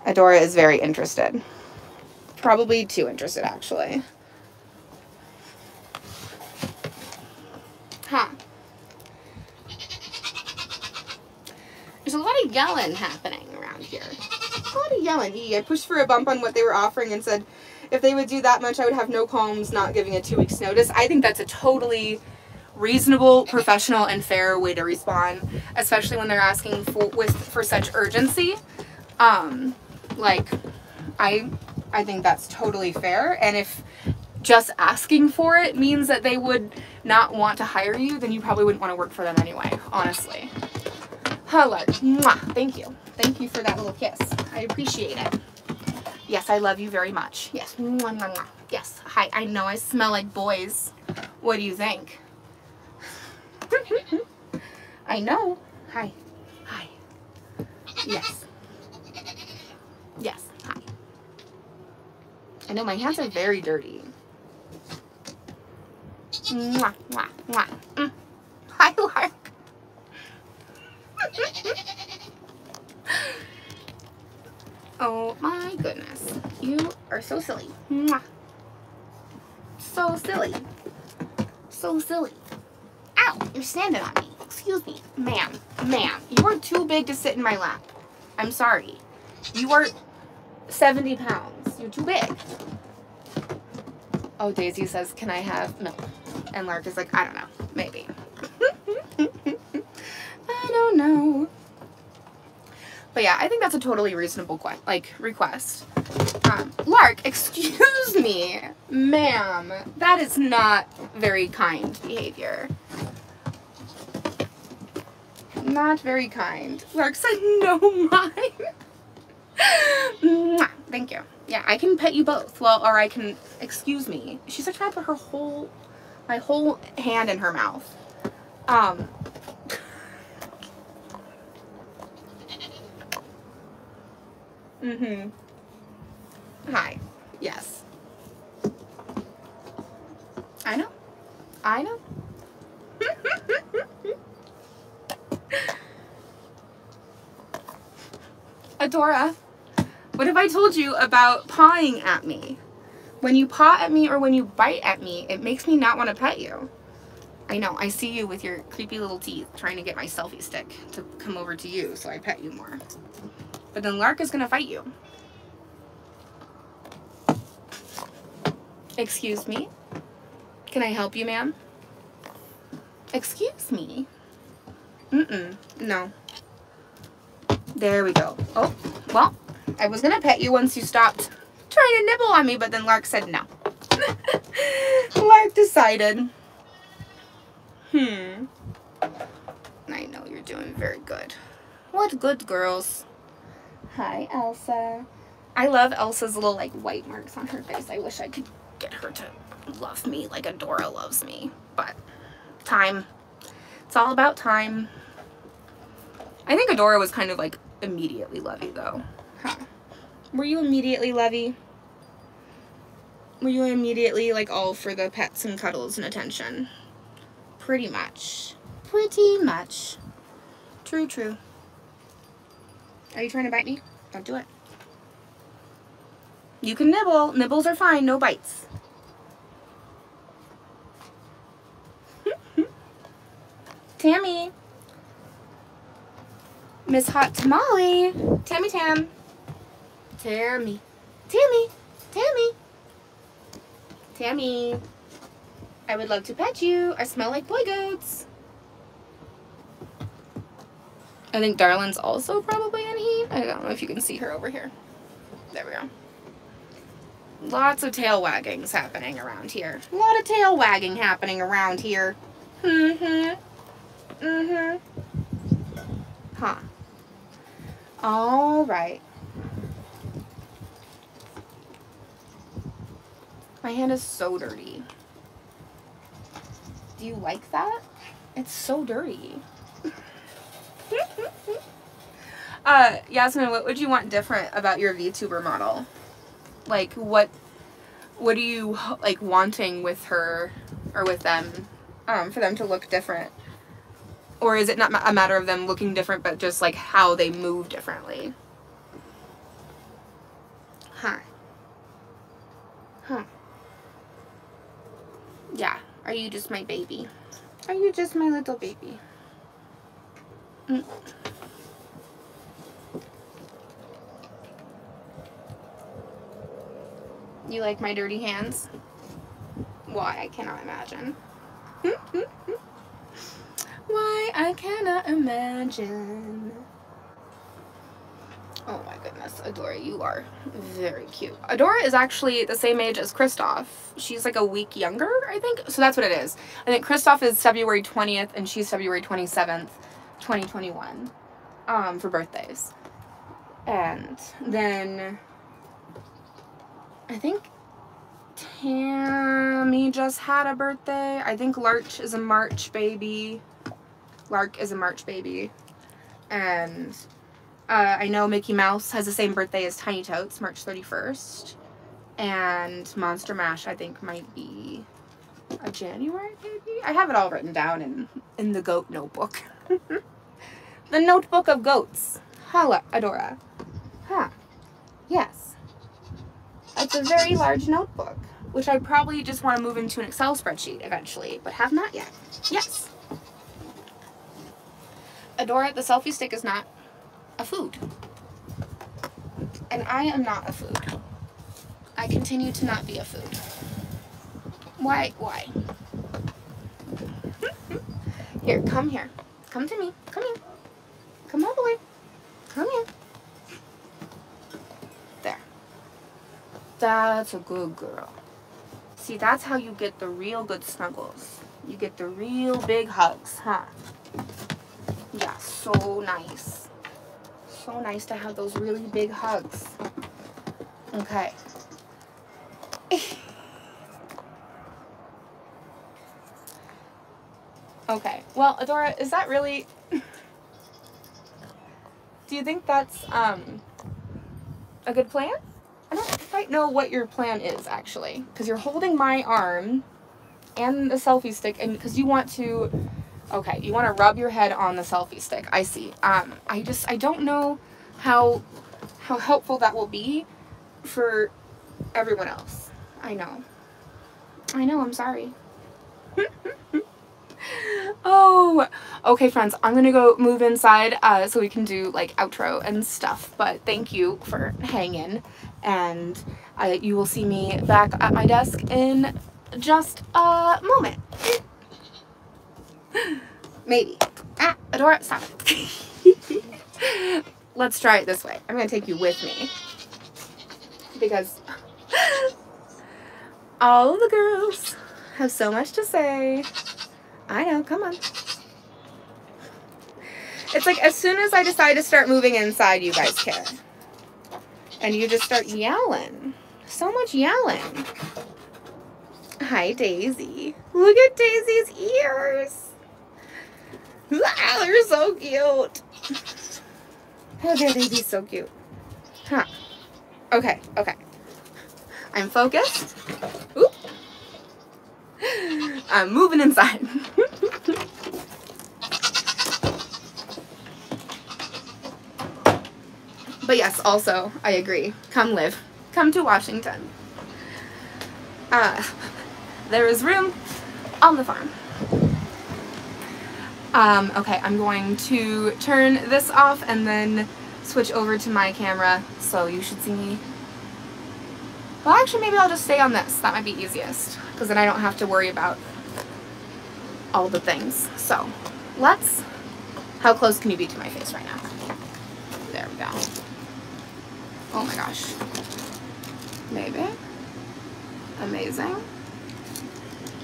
Adora is very interested. Probably too interested, actually. Huh. There's a lot of yelling happening around here. A lot of yelling. I pushed for a bump on what they were offering and said if they would do that much, I would have no qualms not giving a two weeks notice. I think that's a totally reasonable, professional, and fair way to respond, especially when they're asking for with for such urgency. Um, like, I I think that's totally fair. And if just asking for it means that they would not want to hire you, then you probably wouldn't want to work for them anyway, honestly. Hello. Mwah. Thank you. Thank you for that little kiss. I appreciate it. Yes, I love you very much. Yes. Yes. Hi. I know I smell like boys. What do you think? I know. Hi. Hi. Yes. Yes. Hi. I know my hands are very dirty. Mwah, mwah, mwah. Mm. Hi, Lark. oh, my goodness. You are so silly. Mwah. So silly. So silly. Ow, you're standing on me. Excuse me. Ma'am, ma'am, you are too big to sit in my lap. I'm sorry. You are 70 pounds. You're too big. Oh, Daisy says, can I have milk? And Lark is like, I don't know. Maybe. I don't know. But yeah, I think that's a totally reasonable like request. Um, Lark, excuse me, ma'am. That is not very kind behavior. Not very kind. Lark said no mine. Thank you. Yeah, I can pet you both. Well, or I can, excuse me. She's like trying to put her whole, my whole hand in her mouth. Um. Mm-hmm. Hi. Yes. I know. I know. Adora, what have I told you about pawing at me? When you paw at me or when you bite at me, it makes me not want to pet you. I know, I see you with your creepy little teeth trying to get my selfie stick to come over to you so I pet you more. But then Lark is going to fight you. Excuse me? Can I help you, ma'am? Excuse me? Mm-mm. No. There we go. Oh, well, I was going to pet you once you stopped trying to nibble on me, but then Lark said no. Lark decided. Hmm. I know you're doing very good. What good girls. Hi, Elsa. I love Elsa's little like white marks on her face. I wish I could get her to love me like Adora loves me. But time. It's all about time. I think Adora was kind of like immediately lovey though. Huh. Were you immediately lovey? Were you immediately like all for the pets and cuddles and attention? Pretty much. Pretty much. True, true. Are you trying to bite me? Don't do it. You can nibble. Nibbles are fine, no bites. Tammy. Miss Hot Tamale. Tammy Tam. Tammy. Tammy. Tammy. Tammy. I would love to pet you. I smell like boy goats. I think Darlin's also probably in heat. I don't know if you can see her over here. There we go. Lots of tail waggings happening around here. A lot of tail wagging happening around here. Mm-hmm. Mm-hmm. Huh. All right. My hand is so dirty. Do you like that? It's so dirty. uh, Yasmin, what would you want different about your VTuber model? Like, what, what are you like wanting with her or with them, um, for them to look different? Or is it not a matter of them looking different, but just like how they move differently? Huh. Huh. Yeah. Are you just my baby? Are you just my little baby? Mm. You like my dirty hands? Why, I cannot imagine. Why, I cannot imagine. Oh my goodness, Adora, you are very cute. Adora is actually the same age as Kristoff. She's like a week younger, I think. So that's what it is. I think Kristoff is February 20th and she's February 27th, 2021 um, for birthdays. And then I think Tammy just had a birthday. I think Larch is a March baby. Lark is a March baby. And uh, I know Mickey Mouse has the same birthday as Tiny Totes, March 31st. And Monster Mash, I think, might be a January baby. I have it all written down in, in the goat notebook. the notebook of goats. Holla, Adora. Huh. Yes. It's a very large notebook, which I probably just want to move into an Excel spreadsheet eventually, but have not yet. Yes. Adora, the selfie stick is not a food. And I am not a food. I continue to not be a food. Why? Why? here, come here. Come to me. Come here. Come all the way. Come here. There. That's a good girl. See, that's how you get the real good snuggles. You get the real big hugs, huh? Yeah, so nice. So nice to have those really big hugs. Okay. okay. Well, Adora, is that really... Do you think that's um, a good plan? I don't quite know what your plan is, actually. Because you're holding my arm and the selfie stick, and because you want to Okay, you want to rub your head on the selfie stick. I see. Um, I just, I don't know how, how helpful that will be for everyone else. I know. I know, I'm sorry. oh, okay friends, I'm gonna go move inside uh, so we can do like outro and stuff, but thank you for hanging and uh, you will see me back at my desk in just a moment. Maybe. Ah, Adora, stop it. Let's try it this way. I'm to take you with me. Because all the girls have so much to say. I know, come on. It's like as soon as I decide to start moving inside, you guys care. And you just start yelling. So much yelling. Hi, Daisy. Look at Daisy's ears. Ah, they're so cute. Dare they be so cute? Huh. Okay, okay. I'm focused. Oop. I'm moving inside. but yes, also, I agree. Come live. Come to Washington. Uh, there is room on the farm. Um, okay, I'm going to turn this off and then switch over to my camera, so you should see me. Well, actually, maybe I'll just stay on this. That might be easiest, because then I don't have to worry about all the things. So, let's... How close can you be to my face right now? There we go. Oh my gosh. Maybe. Amazing.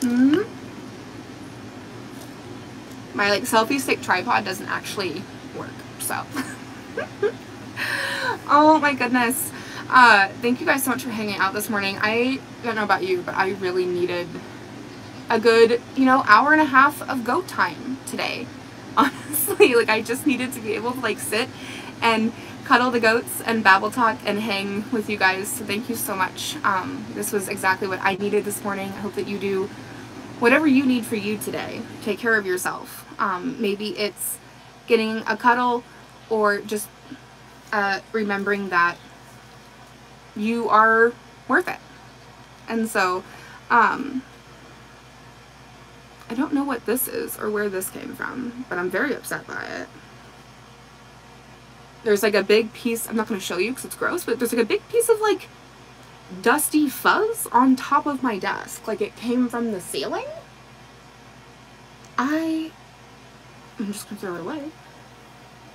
Mm hmm my like selfie stick tripod doesn't actually work. So, oh my goodness. Uh, thank you guys so much for hanging out this morning. I don't know about you, but I really needed a good, you know, hour and a half of goat time today. Honestly, like I just needed to be able to like sit and cuddle the goats and babble talk and hang with you guys. So thank you so much. Um, this was exactly what I needed this morning. I hope that you do whatever you need for you today. Take care of yourself. Um, maybe it's getting a cuddle or just uh, remembering that you are worth it. And so, um, I don't know what this is or where this came from, but I'm very upset by it. There's like a big piece, I'm not going to show you because it's gross, but there's like a big piece of like dusty fuzz on top of my desk. Like it came from the ceiling. I I'm just gonna throw it away.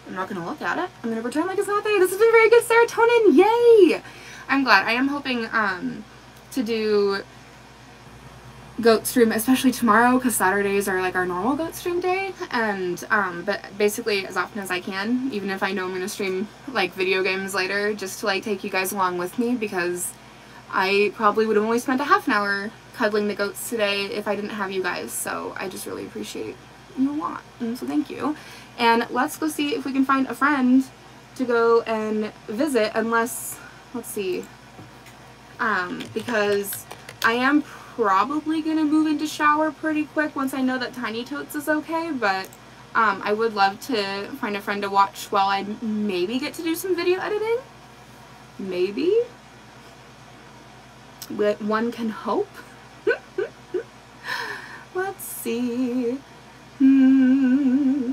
I'm not gonna look at it. I'm gonna pretend like it's not there. This has been very good serotonin. Yay! I'm glad. I am hoping um, to do goat stream, especially tomorrow, because Saturdays are like our normal goat stream day. And um, but basically as often as I can, even if I know I'm gonna stream like video games later, just to like take you guys along with me because I probably would have only spent a half an hour cuddling the goats today if I didn't have you guys. So I just really appreciate you a lot. And so thank you. And let's go see if we can find a friend to go and visit unless, let's see, um, because I am probably going to move into shower pretty quick once I know that Tiny Totes is okay, but um, I would love to find a friend to watch while I maybe get to do some video editing. maybe. But one can hope. Let's see. Hmm.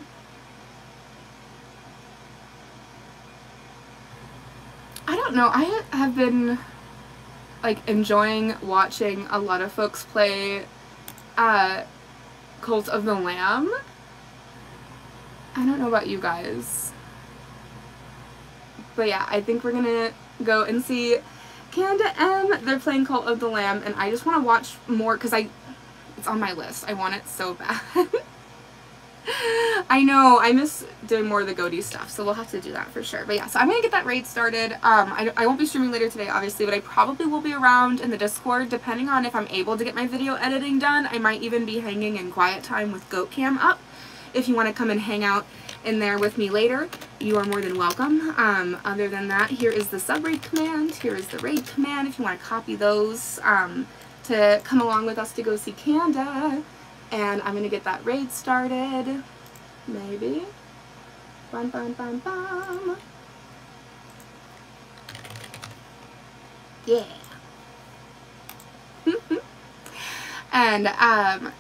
I don't know. I have been like enjoying watching a lot of folks play uh Cult of the Lamb. I don't know about you guys. But yeah, I think we're gonna go and see Canada M. They're playing Cult of the Lamb and I just want to watch more because I it's on my list. I want it so bad. I know, I miss doing more of the Goaty stuff, so we'll have to do that for sure. But yeah, so I'm going to get that raid started. Um, I, I won't be streaming later today, obviously, but I probably will be around in the Discord, depending on if I'm able to get my video editing done. I might even be hanging in quiet time with GoatCam up. If you want to come and hang out in there with me later, you are more than welcome. Um, other than that, here is the sub raid command. Here is the raid command if you want to copy those um, to come along with us to go see Kanda. And I'm going to get that raid started. Maybe. Bum, bum, bum, bum. Yeah. and, um,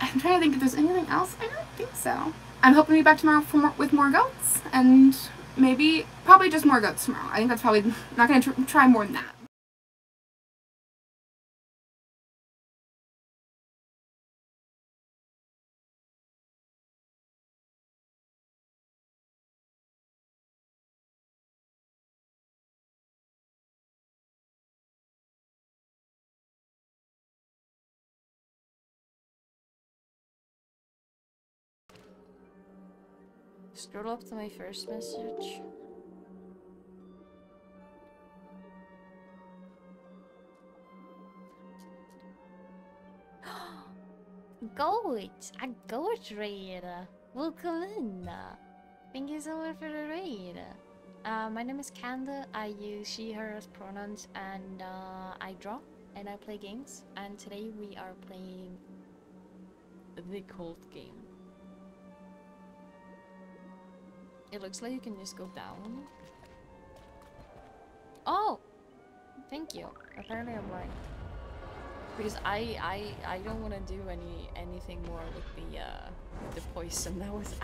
I'm trying to think if there's anything else. I don't think so. I'm hoping to be back tomorrow more, with more goats. And maybe, probably just more goats tomorrow. I think that's probably not going to tr try more than that.
Scroll up to my first message. Goat! A goat raid! Welcome in! Thank you so much for the raid! Uh, my name is Kanda. I use she, her as pronouns and uh, I draw and I play games. And today we are playing the Cult game. It looks like you can just go down. Oh! Thank you. Apparently I'm right. Because I I I don't want to do any anything more with the uh with the poison. That was